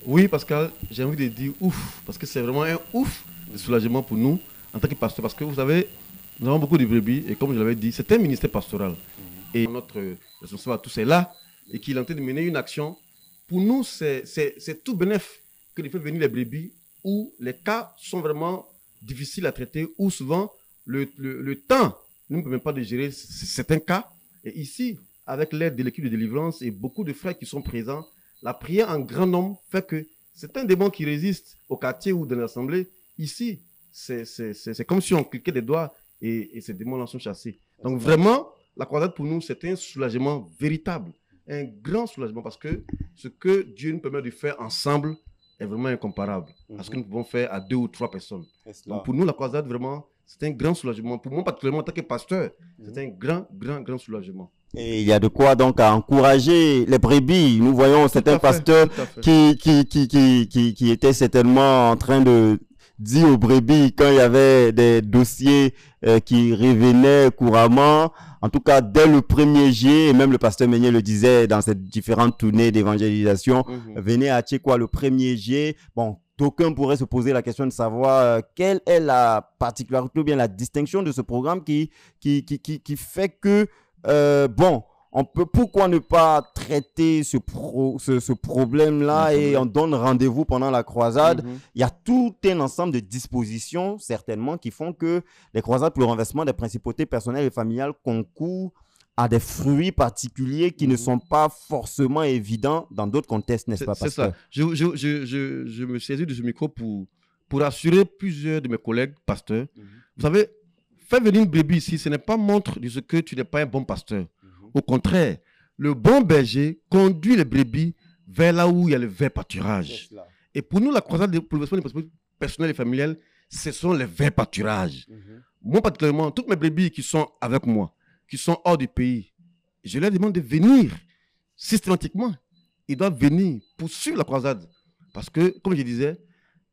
Oui, Pascal, j'ai envie de dire ouf, parce que c'est vraiment un ouf de soulagement pour nous en tant que pasteur, parce que vous savez, nous avons beaucoup de brebis, et comme je l'avais dit, c'est un ministère pastoral. Et notre responsable à tous est là, et qu'il est en train de mener une action pour nous, c'est tout bénéf que de faire venir les brebis où les cas sont vraiment difficiles à traiter, où souvent le, temps ne permet pas de gérer certains cas. Et ici, avec l'aide de l'équipe de délivrance et beaucoup de frères qui sont présents, la prière en grand nombre fait que c'est un démon qui résiste au quartier ou dans l'assemblée. Ici, c'est comme si on cliquait des doigts et, et ces démons-là sont chassés. Donc vraiment, la croisade pour nous, c'est un soulagement véritable un grand soulagement parce que ce que Dieu nous permet de faire ensemble est vraiment incomparable à ce que nous pouvons faire à deux ou trois personnes. Donc pour nous, la croisade, vraiment, c'est un grand soulagement. Pour moi, particulièrement en tant que pasteur, c'est un grand, grand, grand soulagement. Et il y a de quoi donc à encourager les brebis. Nous voyons certains pasteurs qui, qui, qui, qui, qui étaient certainement en train de dire aux brebis quand il y avait des dossiers euh, qui revenaient couramment. En tout cas, dès le premier jet, et même le pasteur Meunier le disait dans cette différentes tournées d'évangélisation, mhm. venez à quoi le premier jet. Bon, d'aucuns pourrait se poser la question de savoir euh, quelle est la particularité ou bien la distinction de ce programme qui, qui, qui, qui, qui fait que, euh, bon, on peut, pourquoi ne pas traiter ce, ce, problème-là et on donne rendez-vous pendant la croisade? Mhm. Il y a tout un ensemble de dispositions, certainement, qui font que les croisades pour le renversement des principautés personnelles et familiales concourent à des fruits particuliers qui ne mhm. sont pas forcément évidents dans d'autres contextes, n'est-ce pas C'est ça. Je, je, je, je, me saisis de ce micro pour, pour assurer plusieurs de mes collègues pasteurs. Mhm. Vous savez, faire venir une brebis ici, ce n'est pas montre de ce que tu n'es pas un bon pasteur. Au contraire, le bon berger conduit les brebis vers là où il y a le vrai pâturage. Et pour nous, la croisade pour le des personnel et familial, ce sont les vrais pâturages. Mhm. Moi, particulièrement, toutes mes brebis qui sont avec moi, qui sont hors du pays, je leur demande de venir systématiquement. Ils doivent venir pour suivre la croisade. Parce que, comme je disais,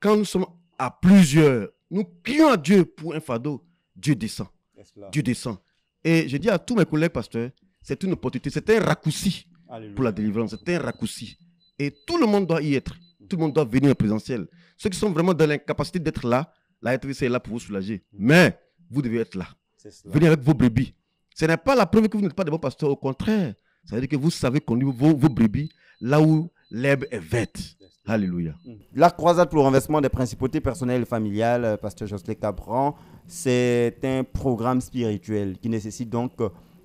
quand nous sommes à plusieurs, nous prions à Dieu pour un fardeau, Dieu descend. Dieu descend. Et je dis à tous mes collègues pasteurs, c'est une opportunité, c'est un raccourci Alléluia. pour la délivrance, c'est un raccourci. Et tout le monde doit y être. Tout le monde doit venir en présentiel. Ceux qui sont vraiment dans l'incapacité d'être là, la RTVC est là pour vous soulager. Mais vous devez être là. Venez avec vos brebis. Ce n'est pas la preuve que vous n'êtes pas de bons pasteurs, au contraire. Ça veut dire que vous savez conduire vos, vos brebis là où l'herbe est verte. Alléluia. La croisade pour le renversement des principautés personnelles et familiales, euh, Pasteur Jocelyn Cabran, c'est un programme spirituel qui nécessite donc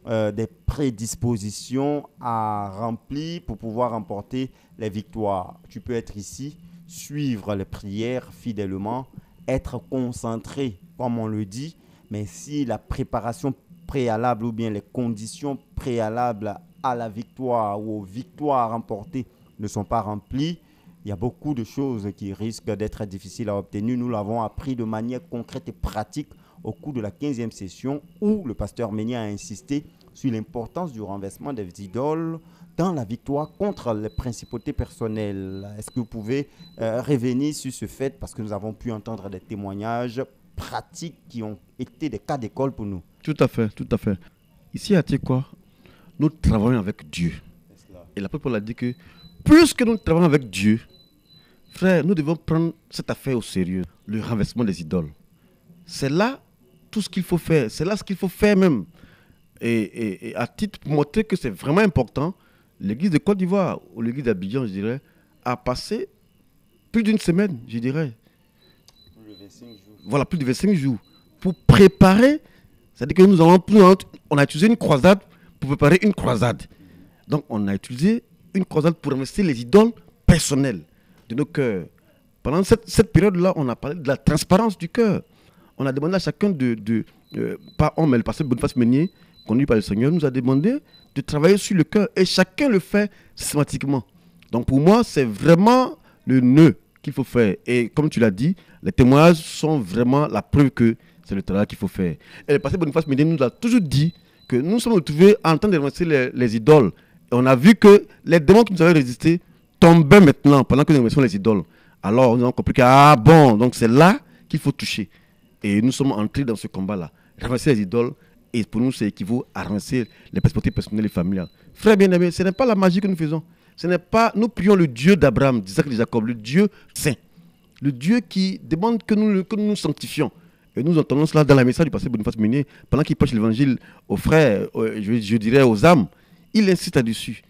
euh, des prédispositions à remplir pour pouvoir remporter les victoires. Tu peux être ici, suivre les prières fidèlement, être concentré, comme on le dit, mais si la préparation préalable ou bien les conditions préalables à la victoire ou aux victoires remportées ne sont pas remplies, il y a beaucoup de choses qui risquent d'être difficiles à obtenir. Nous l'avons appris de manière concrète et pratique au cours de la 15e session où le pasteur Ménia a insisté sur l'importance du renversement des idoles dans la victoire contre les principautés personnelles. Est-ce que vous pouvez euh, revenir sur ce fait parce que nous avons pu entendre des témoignages pratiques qui ont été des cas d'école pour nous? Tout à fait, tout à fait. Ici à quoi nous travaillons avec Dieu. Et la Paul a dit que plus que nous travaillons avec Dieu, frère, nous devons prendre cette affaire au sérieux, le renversement des idoles. C'est là tout ce qu'il faut faire, c'est là ce qu'il faut faire même. Et, à titre pour montrer que c'est vraiment important, l'église de Côte d'Ivoire ou l'église d'Abidjan, je dirais, a passé plus d'une semaine, je dirais, voilà, plus de 25 jours, pour préparer, c'est-à-dire que nous avons, on a utilisé une croisade pour préparer une croisade. Donc on a utilisé une croisade pour investir les idoles personnelles de nos cœurs. Pendant cette période-là, on a parlé de la transparence du cœur. On a demandé à chacun de, euh, pas on, mais le pasteur Boniface Meunier, conduit par le Seigneur, nous a demandé de travailler sur le cœur et chacun le fait systématiquement. Donc pour moi, c'est vraiment le nœud qu'il faut faire. Et comme tu l'as dit, les témoignages sont vraiment la preuve que c'est le travail qu'il faut faire. Et le pasteur Boniface Meunier nous a toujours dit que nous sommes retrouvés en train de ramasser les, les idoles. Et on a vu que les démons qui nous avaient résisté tombaient maintenant pendant que nous ramassions les idoles. Alors nous avons compris que, ah bon, donc c'est là qu'il faut toucher. Et nous sommes entrés dans ce combat-là. Ramasser les idoles, et pour nous, c'est équivaut à ramasser les perspectives personnelles et familiales. Frère bien-aimé, ce n'est pas la magie que nous faisons. Ce n'est pas, nous prions le Dieu d'Abraham, d'Isaac et de Jacob, le Dieu saint. Le Dieu qui demande que nous que nous, nous sanctifions. Et nous entendons cela dans la message du pasteur Boniface Meunier, pendant qu'il prêche l'évangile aux frères, je, je dirais aux âmes. Il insiste là-dessus.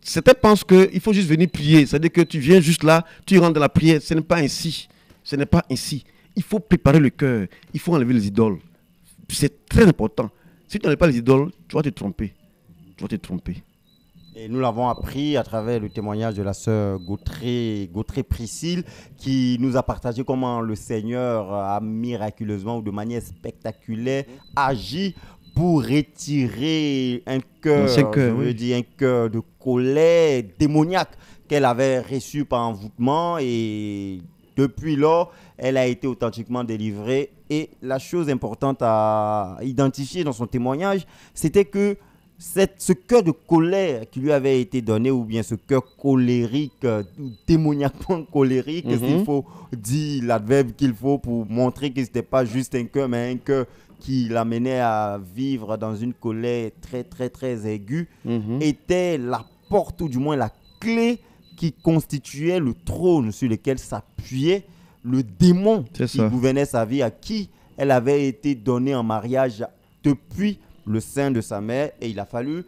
Certains pensent qu'il faut juste venir prier. C'est-à-dire que tu viens juste là, tu rentres dans la prière. Ce n'est pas ainsi. Ce n'est pas ainsi. Il faut préparer le cœur. Il faut enlever les idoles. C'est très important. Si tu n'enlèves pas les idoles, tu vas te tromper. Tu vas te tromper. Et nous l'avons appris à travers le témoignage de la sœur Gautré, Gautré Priscille, qui nous a partagé comment le Seigneur a miraculeusement ou de manière spectaculaire agi pour retirer un cœur, je oui. un cœur de colère démoniaque qu'elle avait reçu par envoûtement et depuis lors, elle a été authentiquement délivrée. Et la chose importante à identifier dans son témoignage, c'était que cette- ce cœur de colère qui lui avait été donné, ou bien ce cœur colérique, euh, ou démoniaquement colérique, Mhm. s'il faut dire l'adverbe qu'il faut pour montrer que ce n'était pas juste un cœur, mais un cœur qui l'amenait à vivre dans une colère très, très, très aiguë, Mhm. était la porte, ou du moins la clé qui constituait le trône sur lequel s'appuyait le démon qui ça. gouvernait sa vie, à qui elle avait été donnée en mariage depuis le sein de sa mère. Et il a fallu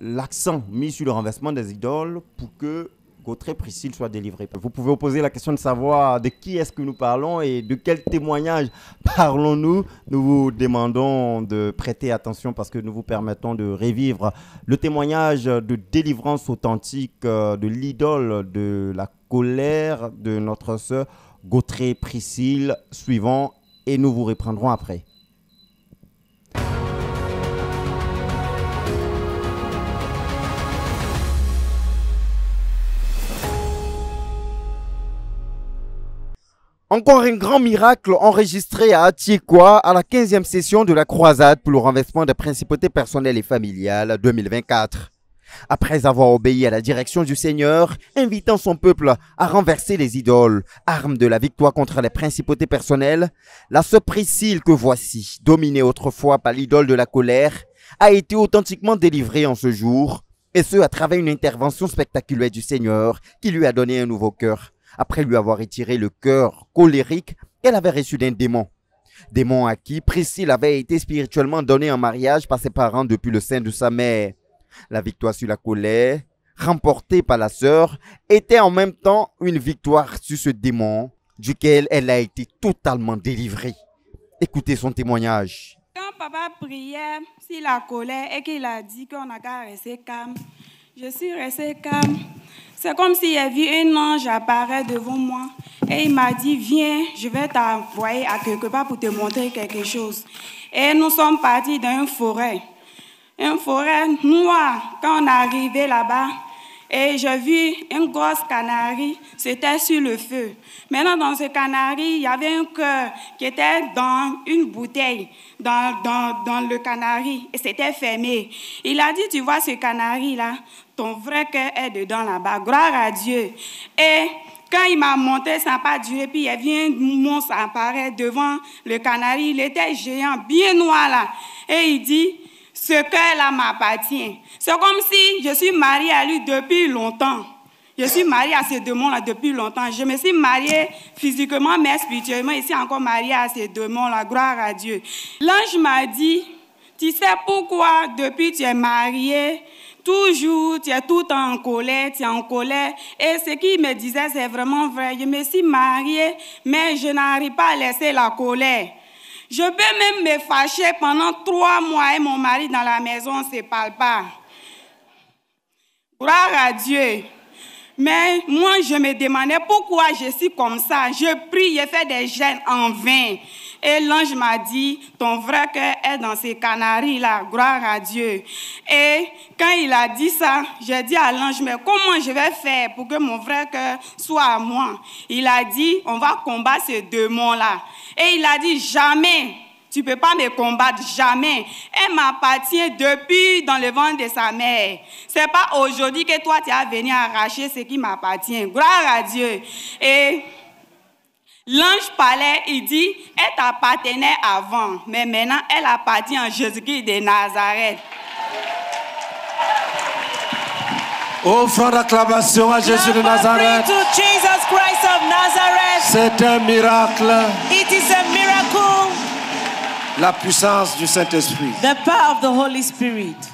l'accent mis sur le renversement des idoles pour que Gautré Priscille soit délivrée. Vous pouvez poser la question de savoir de qui est-ce que nous parlons et de quel témoignage parlons-nous. Nous vous demandons de prêter attention parce que nous vous permettons de revivre le témoignage de délivrance authentique euh, de l'idole de la colère de notre sœur Gautré Priscille suivant et nous vous reprendrons après. Encore un grand miracle enregistré à Atiekwa à la 15e session de la croisade pour le renversement des principautés personnelles et familiales 2024. Après avoir obéi à la direction du Seigneur, invitant son peuple à renverser les idoles, arme de la victoire contre les principautés personnelles, la sœur Priscille que voici, dominée autrefois par l'idole de la colère, a été authentiquement délivrée en ce jour, et ce à travers une intervention spectaculaire du Seigneur qui lui a donné un nouveau cœur, après lui avoir retiré le cœur colérique qu'elle avait reçu d'un démon. Démon à qui Priscille avait été spirituellement donnée en mariage par ses parents depuis le sein de sa mère. La victoire sur la colère, remportée par la sœur, était en même temps une victoire sur ce démon, duquel elle a été totalement délivrée. Écoutez son témoignage. Quand papa priait sur la colère et qu'il a dit qu'on a qu'à je suis restée calme. C'est comme s'il y avait un ange apparaît devant moi et il m'a dit Viens, je vais t'envoyer à quelque part pour te montrer quelque chose. Et nous sommes partis dans une forêt une forêt noire quand on est arrivé là-bas. Et j'ai vu une grosse canarie, c'était sur le feu. Maintenant, dans ce canari, il y avait un cœur qui était dans une bouteille, dans, dans, dans le canari, et c'était fermé. Il a dit, tu vois ce canari-là, ton vrai cœur est dedans là-bas. Gloire à Dieu. Et quand il m'a monté, ça n'a pas duré, puis il y avait un monstre apparaît devant le canari. Il était géant, bien noir là. Et il dit, ce cœur-là m'appartient. C'est comme si je suis mariée à lui depuis longtemps. Je suis mariée à ces démons-là depuis longtemps. Je me suis mariée physiquement, mais spirituellement, ici encore mariée à ces démons-là. Gloire à Dieu. L'ange m'a dit, tu sais pourquoi depuis tu es mariée, toujours tu es tout en colère, tu es en colère. Et ce qu'il me disait, c'est vraiment vrai. Je me suis mariée, mais je n'arrive pas à laisser la colère. Je peux même me fâcher pendant trois mois et mon mari dans la maison ne se parle pas. Gloire à Dieu. Mais moi, je me demandais pourquoi je suis comme ça. Je prie, je fais des gènes en vain. Et l'ange m'a dit, ton vrai cœur est dans ces canaries-là. Gloire à Dieu. Et quand il a dit ça, j'ai dit à l'ange, mais comment je vais faire pour que mon vrai cœur soit à moi? Il a dit, on va combattre ces démons-là. Et il a dit, jamais tu ne peux pas me combattre jamais. Elle m'appartient depuis dans le ventre de sa mère. Ce n'est pas aujourd'hui que toi tu as venu arracher ce qui m'appartient. Gloire à Dieu. Et l'ange parlait, il dit, elle t'appartenait avant, mais maintenant elle appartient à Jésus-Christ de Nazareth. Offrons l'acclamation à Jésus de Nazareth. To Jesus Christ of Nazareth. C'est un miracle. It is a miracle. La puissance du Saint-Esprit. The power of the Holy Spirit.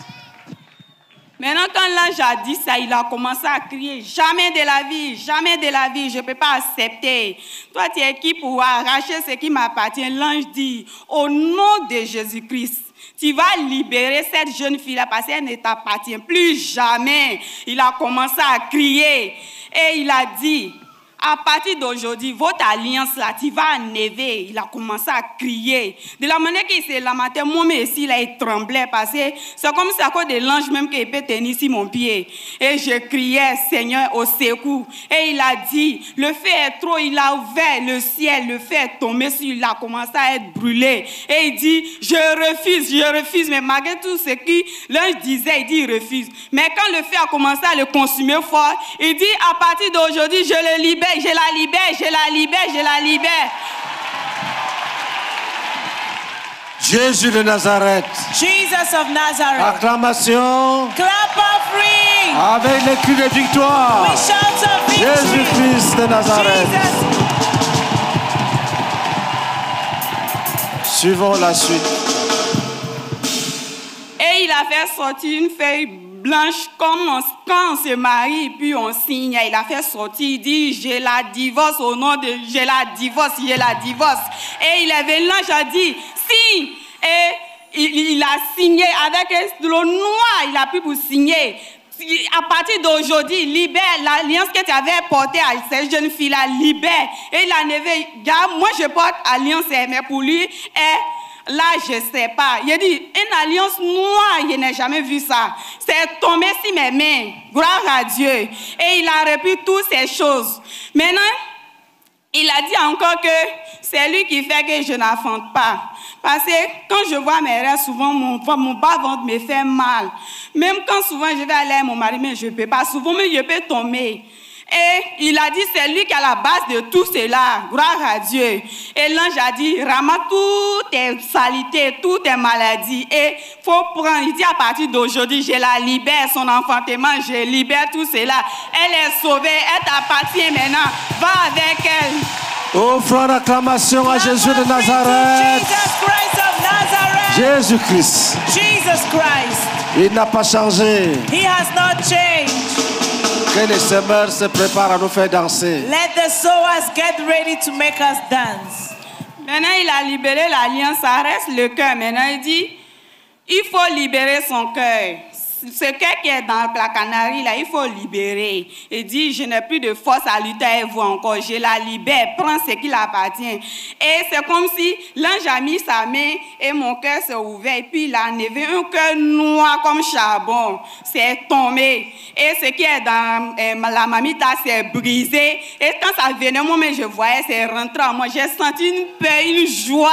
Maintenant, quand l'ange a dit ça, il a commencé à crier Jamais de la vie, jamais de la vie, je ne peux pas accepter. Toi, tu es qui pour arracher ce qui m'appartient? L'ange dit Au nom de Jésus-Christ, tu vas libérer cette jeune fille-là parce qu'elle ne t'appartient plus jamais. Il a commencé à crier et il a dit à partir d'aujourd'hui, votre alliance là, tu vas enlever. Il a commencé à crier. De la manière qu'il s'est lamenté, moi aussi, là, il tremblait parce que c'est comme à cause de l'ange même qu'il peut tenir ici mon pied. Et je criais, Seigneur, au secours. Et il a dit, le feu est trop, il a ouvert le ciel, le feu est tombé sur, il a commencé à être brûlé. Et il dit, je refuse, je refuse. Mais malgré tout ce que l'ange disait, il dit, il refuse. Mais quand le feu a commencé à le consumer fort, il dit, à partir d'aujourd'hui, je le libère je la libère, je la libère, je la libère. Jésus de Nazareth. Jesus of Nazareth. Acclamation. Clap offering. Avec les cris de victoire. We shout of victory. Jésus-Christ de Nazareth. Jesus. Suivons la suite. Et il a fait sortir une feuille blanche comme quand on se marie puis on signe. Il a fait sortir, il dit, je la divorce au nom de, je la divorce, je la divorce. Et il avait l'ange a dit, signe. Et il, a signé avec le noir, il a pu pour signer. À partir d'aujourd'hui, libère l'alliance que tu avais portée à cette jeune fille-là, libère. Et il a enlevé, gars, moi je porte alliance, mais pour lui, et Là, je ne sais pas. Il dit, une alliance noire, je n'ai jamais vu ça. C'est tombé sur mes mains. Gloire à Dieu. Et il a repris toutes ces choses. Maintenant, Il a dit encore que c'est lui qui fait que je n'affronte pas. Parce que quand je vois mes rêves, souvent mon, mon bas-ventre me fait mal. Même quand souvent je vais aller à mon mari, mais je ne peux pas. Souvent, je peux tomber. Et il a dit, c'est lui qui est à la base de tout cela. Gloire à Dieu. Et l'ange a dit, ramasse toutes tes saletés, toutes tes maladies. Et faut prendre, il dit, à partir d'aujourd'hui, je la libère, son enfantement, je libère tout cela. Elle est sauvée, elle t'appartient maintenant. Va avec elle. Offrons l'acclamation à Jésus de Nazareth. Jésus-Christ. Jesus Christ. Il n'a pas changé. He has not changed. Que les semeurs se préparent à nous faire danser. Let the sowers get ready to make us dance. Maintenant, il a libéré l'alliance, ça reste le cœur. Maintenant, il dit, il faut libérer son cœur. Ce cœur qui est dans la canarie, là, il faut libérer. Il dit, je n'ai plus de force à lutter avec vous encore. Je la libère, prends ce qui l'appartient. Et c'est comme si l'ange a mis sa main et mon cœur s'est ouvert. Et puis il a enlevé un cœur noir comme charbon. C'est tombé. Et ce qui est dans euh, la mamita, c'est brisé. Et quand ça venait, moi, mais je voyais, c'est rentré en moi. J'ai senti une paix, une joie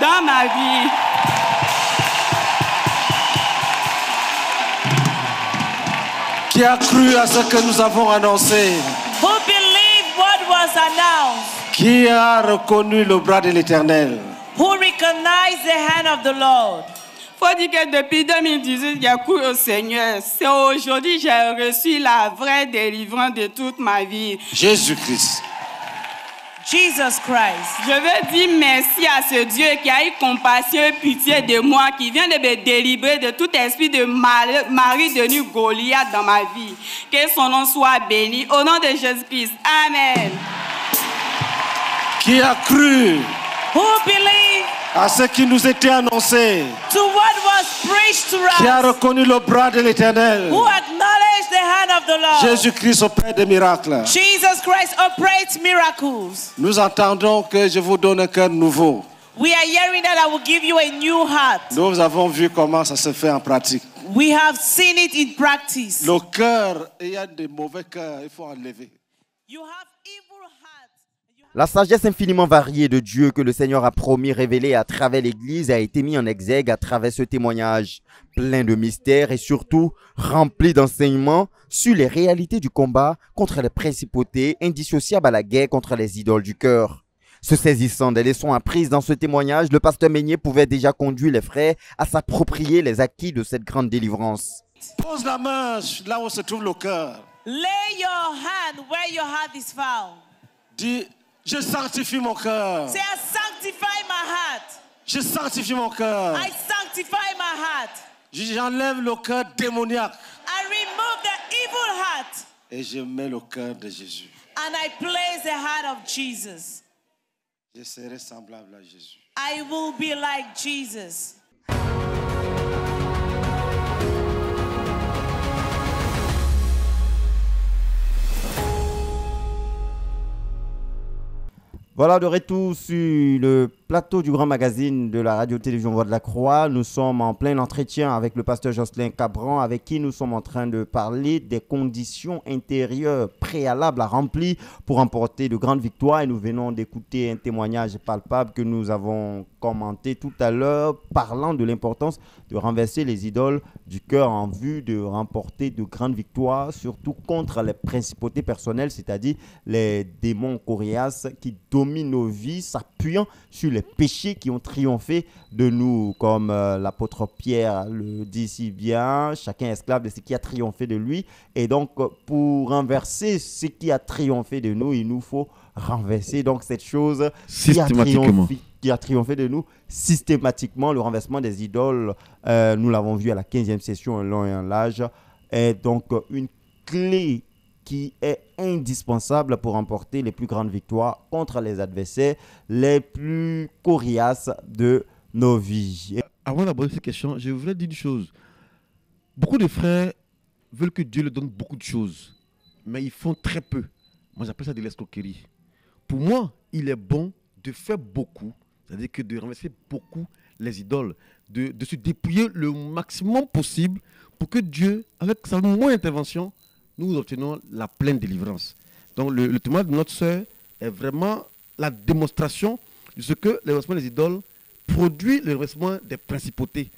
dans ma vie. Qui a cru à ce que nous avons annoncé Who believed what was announced? Qui a reconnu le bras de l'Éternel Who recognized the hand of the Lord? faut dire que depuis 2018, j'ai cru au Seigneur. C'est aujourd'hui que j'ai reçu la vraie délivrance de toute ma vie. Jésus-Christ. Jesus Christ. Je veux dire merci à ce Dieu qui a eu compassion et pitié de moi, qui vient de me délivrer de tout esprit de mal- mari devenu Goliath dans ma vie. Que son nom soit béni. Au nom de Jésus-Christ. Amen. Qui a cru? Who believed à ce qui nous était annoncé to what was preached to Qui a reconnu le bras de l'Éternel Who acknowledged the hand of the Lord? Jésus-Christ opère des miracles. Jesus Christ operates miracles. Nous entendons que je vous donne un cœur nouveau. We are hearing that I will give you a new heart. Nous avons vu comment ça se fait en pratique. We have seen it in practice. Le cœur, il y a des mauvais cœurs, il faut enlever. La sagesse infiniment variée de Dieu que le Seigneur a promis révéler à travers l'Église a été mise en exergue à travers ce témoignage, plein de mystères et surtout rempli d'enseignements sur les réalités du combat contre les principautés indissociables à la guerre contre les idoles du cœur. Se saisissant des leçons apprises dans ce témoignage, le pasteur Meignet pouvait déjà conduire les frères à s'approprier les acquis de cette grande délivrance. Pose la main là où se trouve le cœur. Lay your hand where your heart is found. Dis, je sanctifie mon cœur. Say, I sanctify my heart. Je sanctifie mon cœur. I sanctify my heart. J'enlève le cœur démoniaque I remove the evil heart et je mets le cœur de Jésus. and I place the heart of Jesus. Je serai semblable à Jésus. I will be like Jesus. Voilà, de retour sur le plateau du grand magazine de la radio-télévision Voix de la Croix. Nous sommes en plein entretien avec le pasteur Jocelyn Cabran, avec qui nous sommes en train de parler des conditions intérieures préalables à remplir pour emporter de grandes victoires. Et nous venons d'écouter un témoignage palpable que nous avons commenté tout à l'heure, parlant de l'importance de renverser les idoles du cœur en vue de remporter de grandes victoires, surtout contre les principautés personnelles, c'est-à-dire les démons coriaces qui dominent nos vies, s'appuyant sur les péchés qui ont triomphé de nous, comme euh, l'apôtre Pierre le dit si bien, chacun est esclave de ce qui a triomphé de lui. Et donc, euh, pour renverser ce qui a triomphé de nous, il nous faut renverser donc cette chose qui a Systématiquement. triomphé qui a triomphé de nous systématiquement. Le renversement des idoles, euh, nous l'avons vu à la 15e session, un long et un large, est donc une clé qui est indispensable pour remporter les plus grandes victoires contre les adversaires les plus coriaces de nos vies. Avant d'aborder cette question, je voudrais dire une chose. Beaucoup de frères veulent que Dieu leur donne beaucoup de choses, mais ils font très peu. Moi, j'appelle ça de l'escroquerie. Pour moi, il est bon de faire beaucoup, c'est-à-dire que de renverser beaucoup les idoles, de, de se dépouiller le maximum possible pour que Dieu, avec sa moindre intervention, nous obtenons la pleine délivrance. Donc, le, le témoignage de notre sœur est vraiment la démonstration de ce que le renversement des idoles produit le renversement des principautés.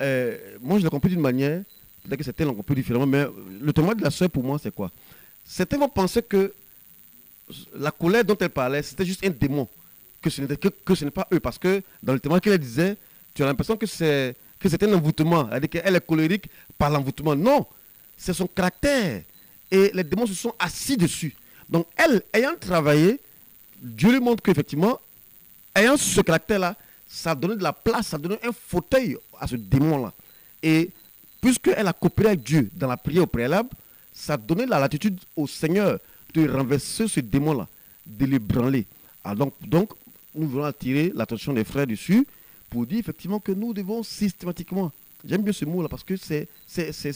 Euh, moi, je l'ai compris d'une manière, peut-être que certains l'ont compris différemment, mais le témoin de la soeur, pour moi, c'est quoi? Certains vont penser que la colère dont elle parlait, c'était juste un démon, que ce, que, que n'est pas eux, parce que dans le témoin qu'elle disait, tu as l'impression que c'est que c'est un envoûtement, c'est-à-dire qu'elle est colérique par l'envoûtement. Non, c'est son caractère. Et les démons se sont assis dessus. Donc elle, ayant travaillé, Dieu lui montre qu'effectivement, ayant ce caractère-là, ça a donné de la place, ça a un fauteuil à ce démon-là. Et puisqu'elle a coopéré avec Dieu dans la prière au préalable, ça a donné la latitude au Seigneur de renverser ce démon-là, de l'ébranler. donc, donc, nous voulons attirer l'attention des frères dessus pour dire effectivement que nous devons systématiquement, j'aime bien ce mot-là parce que c'est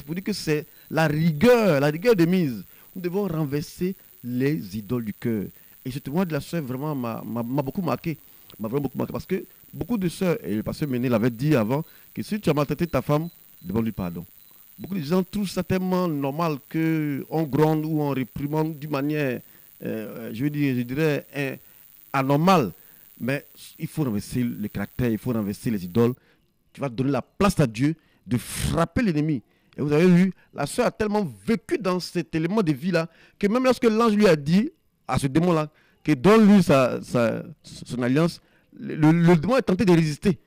pour dire que c'est la rigueur, la rigueur de mise. Nous devons renverser les idoles du cœur. Et ce témoin de la soeur vraiment m'a beaucoup marqué. M'a vraiment beaucoup marqué parce que beaucoup de soeurs, et le pasteur Méné l'avait dit avant, que si tu as maltraité ta femme, demande-lui pardon. Beaucoup de gens trouvent ça tellement normal qu'on gronde ou on réprimande d'une manière, euh, je, veux dire, je dirais, anormale. Mais il faut renverser le caractère, il faut renverser les idoles. Tu vas donner la place à Dieu de frapper l'ennemi. Et vous avez vu, la soeur a tellement vécu dans cet élément de vie-là que même lorsque l'ange lui a dit à ce démon-là que donne-lui sa, son alliance, le, démon est tenté de résister.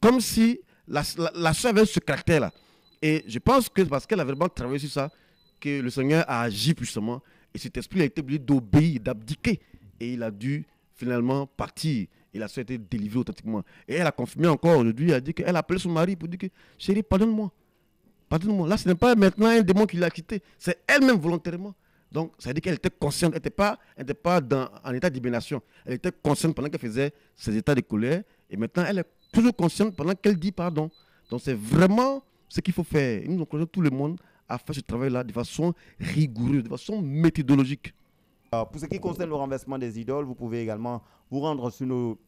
Comme si la, la, soeur avait ce caractère-là. Et je pense que parce qu'elle a vraiment travaillé sur ça, que le Seigneur a agi puissamment. Et cet esprit a été obligé d'obéir, d'abdiquer. Et il a dû finalement partir. Il a été délivré authentiquement. Et elle a confirmé encore aujourd'hui, elle a dit qu'elle a appelé son mari pour dire que chérie, pardonne-moi. Pardonne-moi. Là, ce n'est pas maintenant un démon qui l'a quitté, c'est elle-même volontairement. Donc, ça veut dire qu'elle était consciente, elle n'était pas, pas dans, en état d'hibernation. Elle était consciente pendant qu'elle faisait ses états de colère. Et maintenant, elle est toujours consciente pendant qu'elle dit pardon. Donc, c'est vraiment ce qu'il faut faire. nous encourageons tout le monde à faire ce travail-là de façon rigoureuse, de façon méthodologique. Pour ce qui concerne le renversement des idoles, vous pouvez également vous rendre sur nos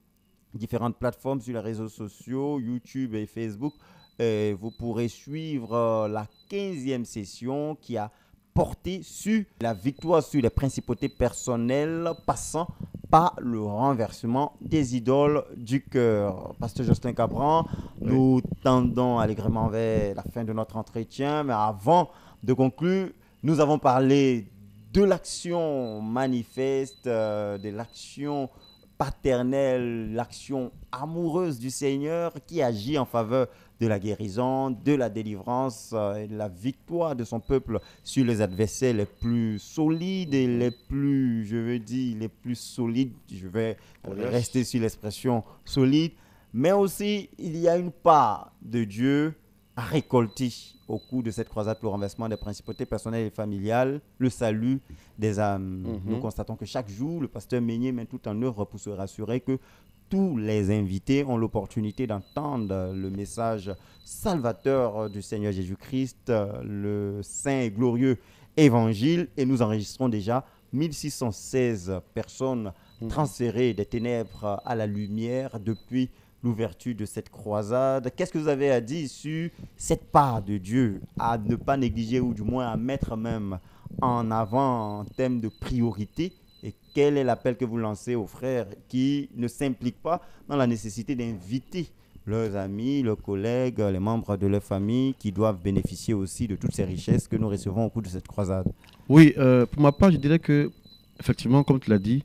différentes plateformes, sur les réseaux sociaux, YouTube et Facebook. Et vous pourrez suivre euh, la 15e session qui a porté sur la victoire sur les principautés personnelles passant par le renversement des idoles du cœur. Pasteur Justin Cabran, nous tendons allègrement vers la fin de notre entretien, mais avant de conclure, nous avons parlé de l'action manifeste, euh, de l'action paternelle, l'action amoureuse du Seigneur qui agit en faveur de la guérison, de la délivrance euh, et de la victoire de son peuple sur les adversaires les plus solides et les plus, je veux dire, les plus solides. Je vais rester sur l'expression solide. Mais aussi, il y a une part de Dieu à récolter au cours de cette croisade pour le renversement des principautés personnelles et familiales, le salut des âmes. Mhm. Nous constatons que chaque jour, le pasteur Meunier met tout en œuvre pour se rassurer que tous les invités ont l'opportunité d'entendre le message salvateur du Seigneur Jésus-Christ, le saint et glorieux évangile. Et nous enregistrons déjà 1616 personnes mhm. transférées des ténèbres à la lumière depuis l'ouverture de cette croisade. Qu'est-ce que vous avez à dire sur cette part de Dieu à ne pas négliger ou du moins à mettre même en avant en termes de priorité et quel est l'appel que vous lancez aux frères qui ne s'impliquent pas dans la nécessité d'inviter leurs amis, leurs collègues, les membres de leur famille qui doivent bénéficier aussi de toutes ces richesses que nous recevons au cours de cette croisade? Oui, euh, pour ma part, je dirais que, effectivement, comme tu l'as dit,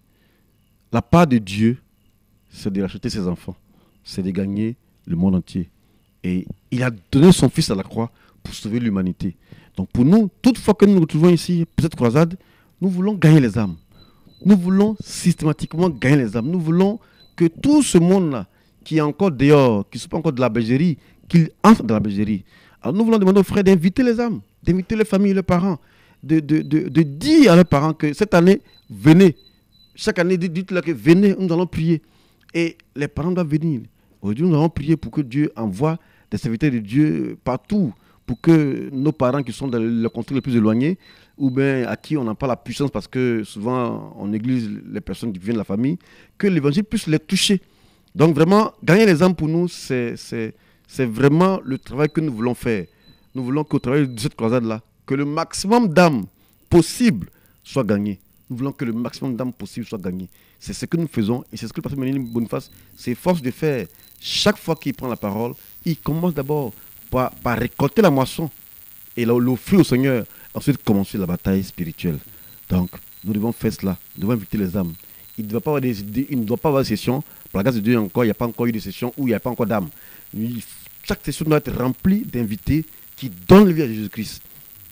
la part de Dieu, c'est de racheter ses enfants c'est de gagner le monde entier. Et il a donné son Fils à la croix pour sauver l'humanité. Donc pour nous, toutefois que nous nous retrouvons ici pour cette croisade, nous voulons gagner les âmes. Nous voulons systématiquement gagner les âmes. Nous voulons que tout ce monde-là, qui est encore dehors, qui ne sont pas encore de la bergerie, qu'il entre dans la bergerie. Alors nous voulons demander aux frères d'inviter les âmes, d'inviter les familles, les parents, de, dire à leurs parents que cette année, venez. Chaque année, dites-leur que venez, nous allons prier. Et les parents doivent venir. Aujourd'hui, nous allons prier pour que Dieu envoie des serviteurs de Dieu partout, pour que nos parents qui sont dans le contrôle le plus éloigné, ou bien à qui on n'a pas la puissance parce que souvent on néglige les personnes qui viennent de la famille, que l'évangile puisse les toucher. Donc vraiment, gagner les âmes pour nous, c'est vraiment le travail que nous voulons faire. Nous voulons qu'au travers de cette croisade-là, que le maximum d'âmes possible soit gagné. Nous voulons que le maximum d'âmes possible soit gagné. C'est ce que nous faisons et c'est ce que le pasteur Méline Boniface s'efforce de faire. Chaque fois qu'il prend la parole, il commence d'abord par, par récolter la moisson et l'offrir au Seigneur. Ensuite, commencer la bataille spirituelle. Donc, nous devons faire cela. Nous devons inviter les âmes. Il ne doit pas avoir des il ne doit pas avoir de session. Par la grâce de Dieu, encore, il n'y a pas encore eu de session où il n'y a pas encore d'âme. Chaque session doit être remplie d'invités qui donnent vie à Jésus-Christ.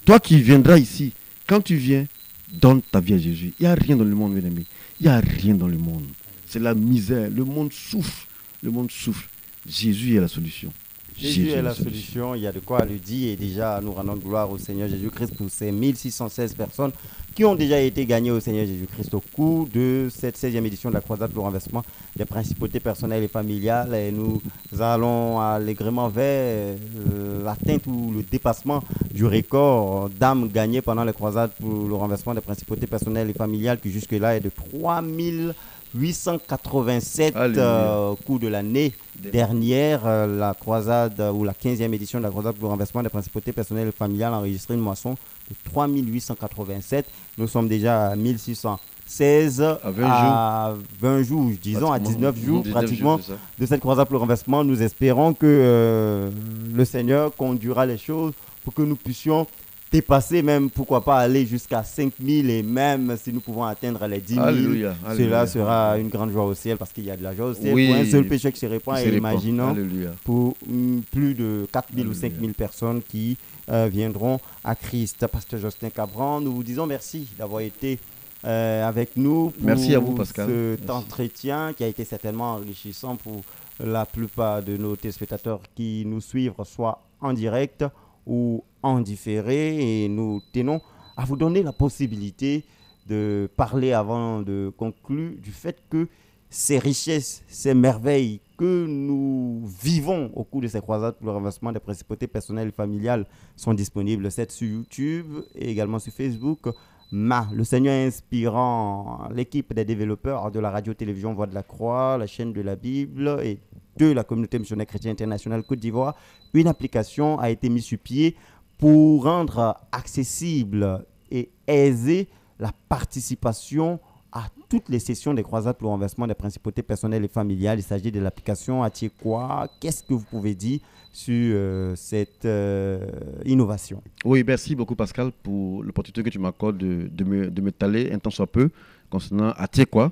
Toi qui viendras ici, quand tu viens, donne ta vie à Jésus. Il n'y a rien dans le monde, mes amis. Il n'y a rien dans le monde. C'est la misère. Le monde souffre. Le monde souffre. Jésus est la solution. Jésus, est la solution. Il y a de quoi lui dire. Et déjà, nous rendons gloire au Seigneur Jésus-Christ pour ces 1616 personnes qui ont déjà été gagnées au Seigneur Jésus-Christ au cours de cette 16e édition de la croisade pour le renversement des principautés personnelles et familiales. Et nous allons allègrement vers euh, l'atteinte ou le dépassement du record d'âmes gagnées pendant la croisade pour le renversement des principautés personnelles et familiales qui jusque-là est de 3000. 887 euh, coups de l'année dernière, euh, la croisade euh, ou la 15e édition de la croisade pour le renversement des principautés personnelles et familiales a enregistré une moisson de 3887. Nous sommes déjà à 1616 à 20 à jours, 20 jours disons à 19 jours pratiquement de cette croisade pour le renversement. Nous espérons que euh, le Seigneur conduira les choses pour que nous puissions dépasser même, pourquoi pas aller jusqu'à 5000 et même si nous pouvons atteindre les 10 000. Alléluia, Cela sera une grande joie au ciel parce qu'il y a de la joie au ciel Oui, pour un seul péché qui se répand et imaginons Alléluia. pour mm, plus de 4000 ou 5000 personnes qui euh, viendront à Christ. Pasteur Justin Cabran, nous vous disons merci d'avoir été euh, avec nous pour Merci à vous, Pascal. cet Merci. entretien qui a été certainement enrichissant pour la plupart de nos téléspectateurs qui nous suivent, soit en direct ou en différé. Et nous tenons à vous donner la possibilité de parler avant de conclure du fait que ces richesses, ces merveilles que nous vivons au cours de ces croisades pour le renversement des principautés personnelles et familiales sont disponibles, c'est sur YouTube et également sur Facebook. Ma, le Seigneur inspirant l'équipe des développeurs de la radio-télévision Voix de la Croix, la chaîne de la Bible et de la communauté missionnaire chrétienne internationale Côte d'Ivoire, une application a été mise sur pied pour rendre accessible et aiser la participation à toutes les sessions des croisades pour le renversement des principautés personnelles et familiales. Il s'agit de l'application Atiekwa. Qu'est-ce que vous pouvez dire sur euh, cette euh, innovation? Oui, merci beaucoup Pascal pour l'opportunité que tu m'accordes de, de m'étaler un temps soit peu concernant Atiekwa.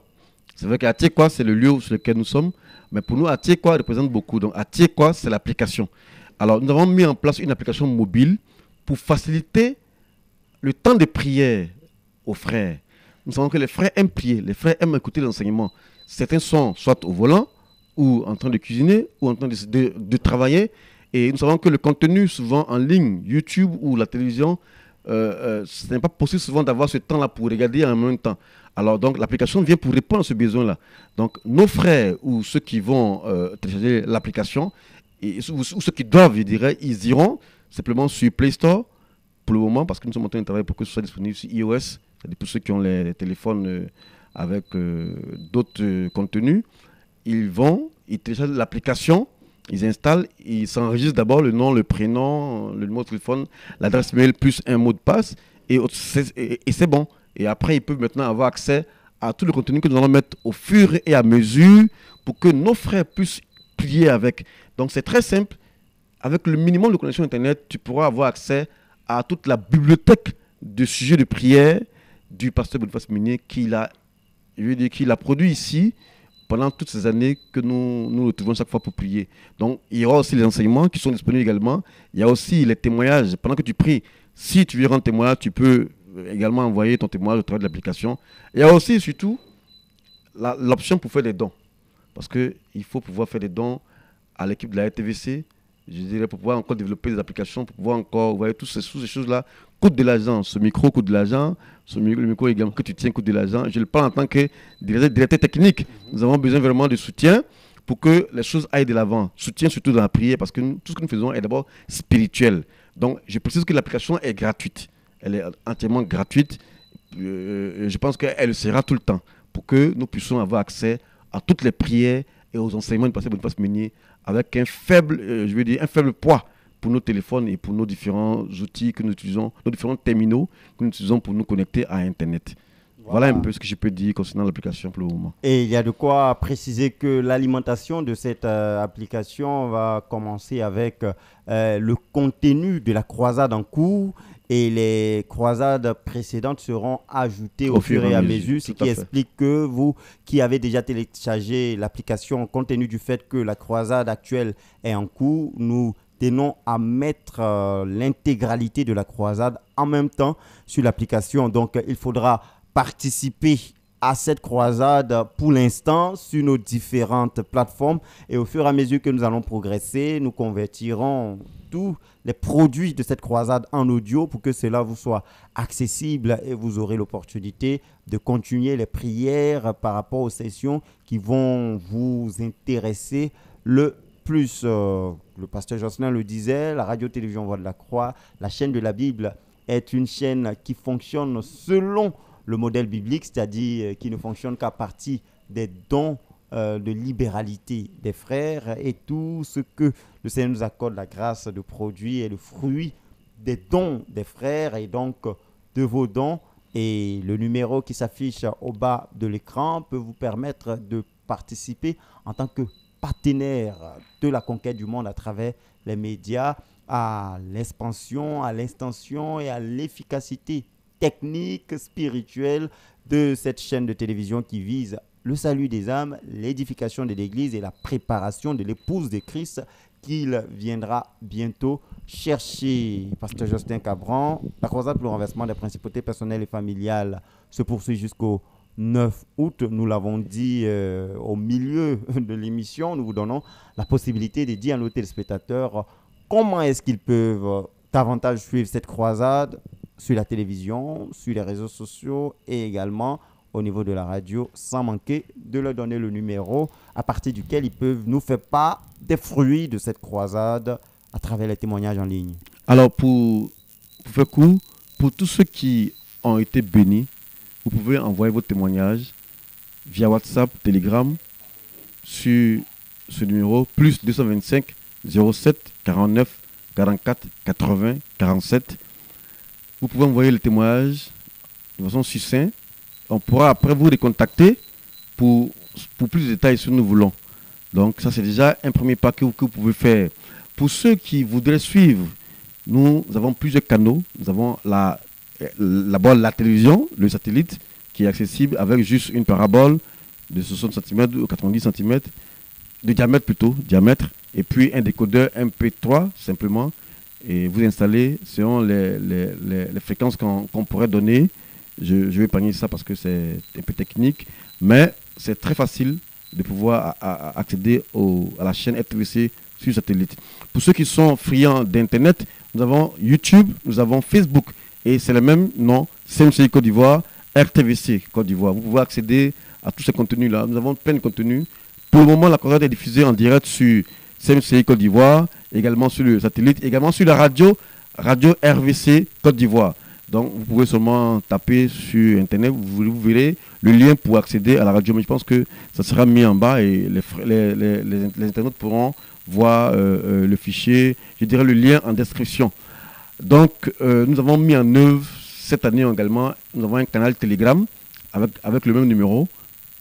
C'est vrai qu'Atiekwa, c'est le lieu sur lequel nous sommes, mais pour nous, Atiekwa représente beaucoup. Donc Atiekwa, c'est l'application. Alors, nous avons mis en place une application mobile pour faciliter le temps de prière aux frères. Nous savons que les frères aiment prier, les frères aiment écouter l'enseignement. Certains sont soit au volant, ou en train de cuisiner, ou en train de, travailler. Et nous savons que le contenu, souvent en ligne, YouTube ou la télévision, euh, euh, ce n'est pas possible souvent d'avoir ce temps-là pour regarder en même temps. Alors, donc, l'application vient pour répondre à ce besoin-là. Donc, nos frères ou ceux qui vont euh, télécharger l'application, ou ceux qui doivent, je dirais, ils iront simplement sur Play Store pour le moment, parce que nous sommes en train de travailler pour que ce soit disponible sur iOS, c'est-à-dire pour ceux qui ont les, téléphones euh, avec euh, d'autres euh, contenus. Ils vont, ils téléchargent l'application, ils installent, ils s'enregistrent d'abord le nom, le prénom, le numéro de téléphone, l'adresse mail plus un mot de passe, et, et- et c'est bon. Et après, ils peuvent maintenant avoir accès à tout le contenu que nous allons mettre au fur et à mesure pour que nos frères puissent prier avec. Donc c'est très simple. Avec le minimum de connexion Internet, tu pourras avoir accès à toute la bibliothèque de sujets de prière du pasteur Boniface Meunier qu'il a, produit ici pendant toutes ces années que nous nous retrouvons chaque fois pour prier. Donc, il y aura aussi les enseignements qui sont disponibles également. Il y a aussi les témoignages. Pendant que tu pries, si tu veux rendre témoignage, tu peux euh, également envoyer ton témoignage au travers de l'application. Il y a aussi, surtout, l'option pour faire des dons. Parce qu'il faut pouvoir faire des dons à l'équipe de la RTVC, je dirais, pour pouvoir encore développer des applications, pour pouvoir encore, vous voyez, toutes ces, choses-là coûtent de l'argent. Ce micro coûte de l'argent, ce micro, le micro également que tu tiens coûte de l'argent. Je le parle en tant que directeur, technique. Nous avons besoin vraiment de soutien pour que les choses aillent de l'avant. Soutien surtout dans la prière, parce que nous- tout ce que nous faisons est d'abord spirituel. Donc, je précise que l'application est gratuite. Elle est entièrement gratuite. Euh, je pense qu'elle le sera tout le temps pour que nous puissions avoir accès à toutes les prières et aux enseignements de pasteur Boniface Meunier avec un faible, euh, je veux dire, un faible poids pour nos téléphones et pour nos différents outils que nous utilisons, nos différents terminaux que nous utilisons pour nous connecter à Internet. Voilà. un peu ce que je peux dire concernant l'application pour le moment. Et il y a de quoi préciser que l'alimentation de cette euh, application va commencer avec euh, le contenu de la croisade en cours et les croisades précédentes seront ajoutées au, fur et à mesure, ce qui explique que vous qui avez déjà téléchargé l'application compte tenu du fait que la croisade actuelle est en cours, nous tenons à mettre euh, l'intégralité de la croisade en même temps sur l'application. Donc il faudra participer à cette croisade pour l'instant sur nos différentes plateformes et au fur et à mesure que nous allons progresser, nous convertirons tous les produits de cette croisade en audio pour que cela vous soit accessible et vous aurez l'opportunité de continuer les prières par rapport aux sessions qui vont vous intéresser le plus. Euh, le pasteur Jocelyn le disait, la radio-télévision Voix de la Croix, la chaîne de la Bible est une chaîne qui fonctionne selon le modèle biblique, c'est-à-dire euh, qui ne fonctionne qu'à partir des dons euh, de libéralité des frères et tout ce que le Seigneur nous accorde la grâce de produire est le fruit des dons des frères et donc de vos dons. Et le numéro qui s'affiche au bas de l'écran peut vous permettre de participer en tant que partenaire de la conquête du monde à travers les médias à l'expansion, à l'extension et à l'efficacité technique, spirituelle de cette chaîne de télévision qui vise le salut des âmes, l'édification de l'Église et la préparation de l'épouse de Christ qu'il viendra bientôt chercher. Pasteur Justin Cabran, la croisade pour le renversement des principautés personnelles et familiales se poursuit jusqu'au 9 août. Nous l'avons dit euh, au milieu de l'émission. Nous vous donnons la possibilité de dire à nos téléspectateurs comment est-ce qu'ils peuvent davantage suivre cette croisade sur la télévision, sur les réseaux sociaux et également au niveau de la radio sans manquer de leur donner le numéro à partir duquel ils peuvent nous faire part des fruits de cette croisade à travers les témoignages en ligne. Alors pour, pour faire court, pour tous ceux qui ont été bénis, vous pouvez envoyer vos témoignages via WhatsApp, Telegram sur ce numéro plus 225 07 49 44 80 47 vous pouvez envoyer le témoignage de façon succincte. On pourra après vous les contacter pour, pour plus de détails que nous voulons. Donc ça c'est déjà un premier pas que vous, pouvez faire. Pour ceux qui voudraient suivre, nous avons plusieurs canaux. Nous avons la, la, la télévision, le satellite, qui est accessible avec juste une parabole de 60 cm ou 90 cm, de diamètre plutôt, diamètre, et puis un décodeur MP3 simplement, et vous installez selon les, fréquences qu'on pourrait donner. Je, vais épargner ça parce que c'est un peu technique, mais c'est très facile de pouvoir accéder à la chaîne FTVC sur satellite. Pour ceux qui sont friands d'Internet, nous avons YouTube, nous avons Facebook, et c'est le même nom, CMCI Côte d'Ivoire, RTVC Côte d'Ivoire. Vous pouvez accéder à tous ces contenus-là. Nous avons plein de contenus. Pour le moment, la chorale est diffusée en direct sur CMCI Côte d'Ivoire, également sur le satellite, également sur la radio, radio RVC Côte d'Ivoire. Donc vous pouvez seulement taper sur Internet, vous, verrez le lien pour accéder à la radio, mais je pense que ça sera mis en bas et les, internautes pourront voir euh, euh, le fichier, je dirais le lien en description. Donc euh, nous avons mis en œuvre cette année également, nous avons un canal Telegram avec, avec le même numéro,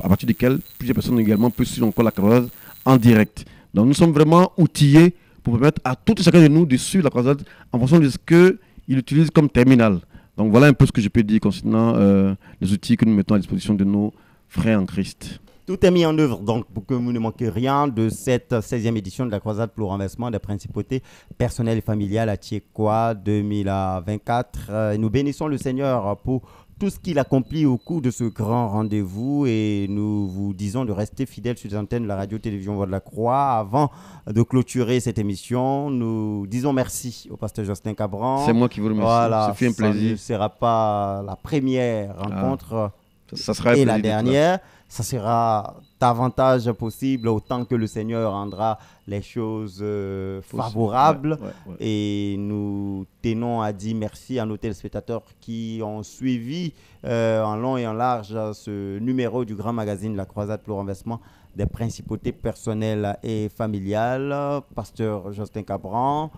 à partir duquel plusieurs personnes également peuvent suivre encore la croisade en direct. Donc nous sommes vraiment outillés pour permettre à tout chacun de nous de suivre la croisade en fonction de ce qu'il utilise comme terminal. Donc voilà un peu ce que je peux dire concernant euh, les outils que nous mettons à disposition de nos frères en Christ. Tout est mis en œuvre donc pour que vous ne manquez rien de cette 16e édition de la croisade pour le renversement des principautés personnelles et familiales à Tchéquois 2024. Nous bénissons le Seigneur pour tout ce qu'il accomplit au cours de ce grand rendez-vous et nous vous disons de rester fidèles sur les antennes de la radio-télévision Voix de la Croix. Avant de clôturer cette émission, nous disons merci au pasteur Justin Cabran. C'est moi qui vous remercie. Voilà, ça fait un plaisir. Ce ne sera pas la première ah. rencontre ça, sera et la dernière ça sera davantage possible autant que le Seigneur rendra les choses euh, favorables. Et nous tenons à dire merci à nos téléspectateurs qui ont suivi euh, en long et en large ce numéro du grand magazine La Croisade pour le renversement des principautés personnelles et familiales. Pasteur Justin Cabran,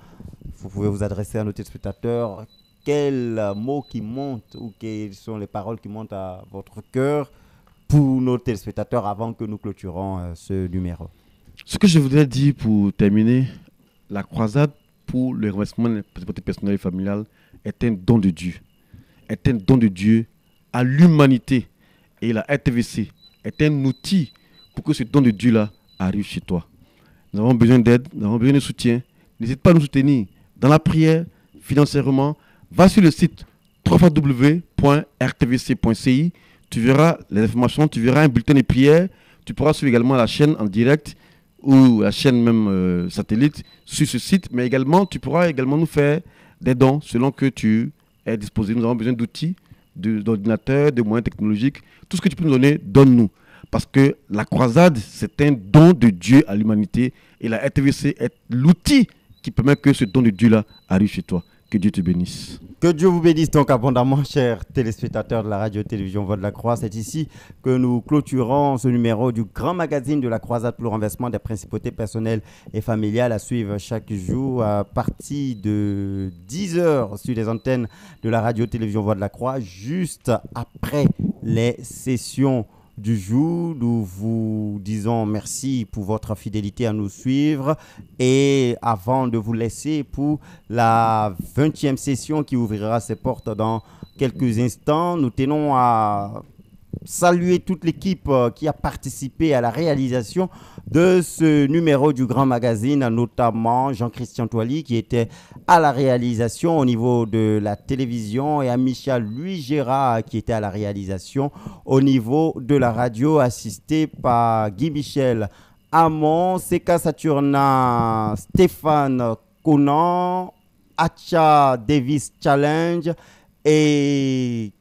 vous pouvez vous adresser à nos téléspectateurs quels mots qui montent ou quelles sont les paroles qui montent à votre cœur? Pour nos téléspectateurs avant que nous clôturons euh, ce numéro Ce que je voudrais dire pour terminer, la croisade pour le remerciement des principautés personnelles et familiales est un don de Dieu. Est un don de Dieu à l'humanité. Et la RTVC est un outil pour que ce don de Dieu-là arrive chez toi. Nous avons besoin d'aide, nous avons besoin de soutien. N'hésite pas à nous soutenir dans la prière, financièrement. Va sur le site www.rtvc.ci. Tu verras les informations, tu verras un bulletin de prière. Tu pourras suivre également la chaîne en direct ou la chaîne même euh, satellite sur ce site. Mais également, tu pourras également nous faire des dons selon que tu es disposé. Nous avons besoin d'outils, d'ordinateurs, de moyens technologiques. Tout ce que tu peux nous donner, donne-nous. Parce que la croisade, c'est un don de Dieu à l'humanité. Et la RTVC est l'outil qui permet que ce don de Dieu-là arrive chez toi. Que Dieu te bénisse. Que Dieu vous bénisse donc abondamment, chers téléspectateurs de la radio-télévision Voix de la Croix. C'est ici que nous clôturons ce numéro du grand magazine de la croisade pour le renversement des principautés personnelles et familiales à suivre chaque jour à partir de 10h sur les antennes de la radio-télévision Voix de la Croix, juste après les sessions du jour. Nous vous disons merci pour votre fidélité à nous suivre. Et avant de vous laisser pour la 20e session qui ouvrira ses portes dans quelques instants, nous tenons à saluer toute l'équipe euh, qui a participé à la réalisation de ce numéro du Grand Magazine, notamment Jean-Christian Toily qui était à la réalisation au niveau de la télévision et à Michel Louis Gérard qui était à la réalisation au niveau de la radio assisté par Guy Michel Amon, Seka Saturna, Stéphane Conan, Acha Davis Challenge et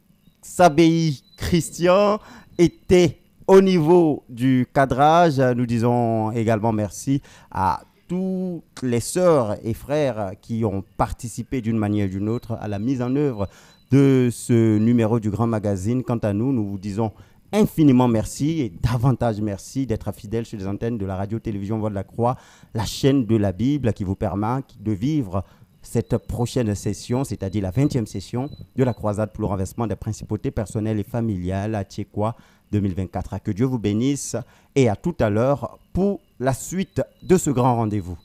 Sabei Christian était au niveau du cadrage. Nous disons également merci à toutes les sœurs et frères qui ont participé d'une manière ou d'une autre à la mise en œuvre de ce numéro du Grand Magazine. Quant à nous, nous vous disons infiniment merci et davantage merci d'être fidèles sur les antennes de la radio-télévision Voix de la Croix, la chaîne de la Bible qui vous permet de vivre cette prochaine session, c'est-à-dire la 20e session de la croisade pour le renversement des principautés personnelles et familiales à Tchéquois 2024. Que Dieu vous bénisse et à tout à l'heure pour la suite de ce grand rendez-vous.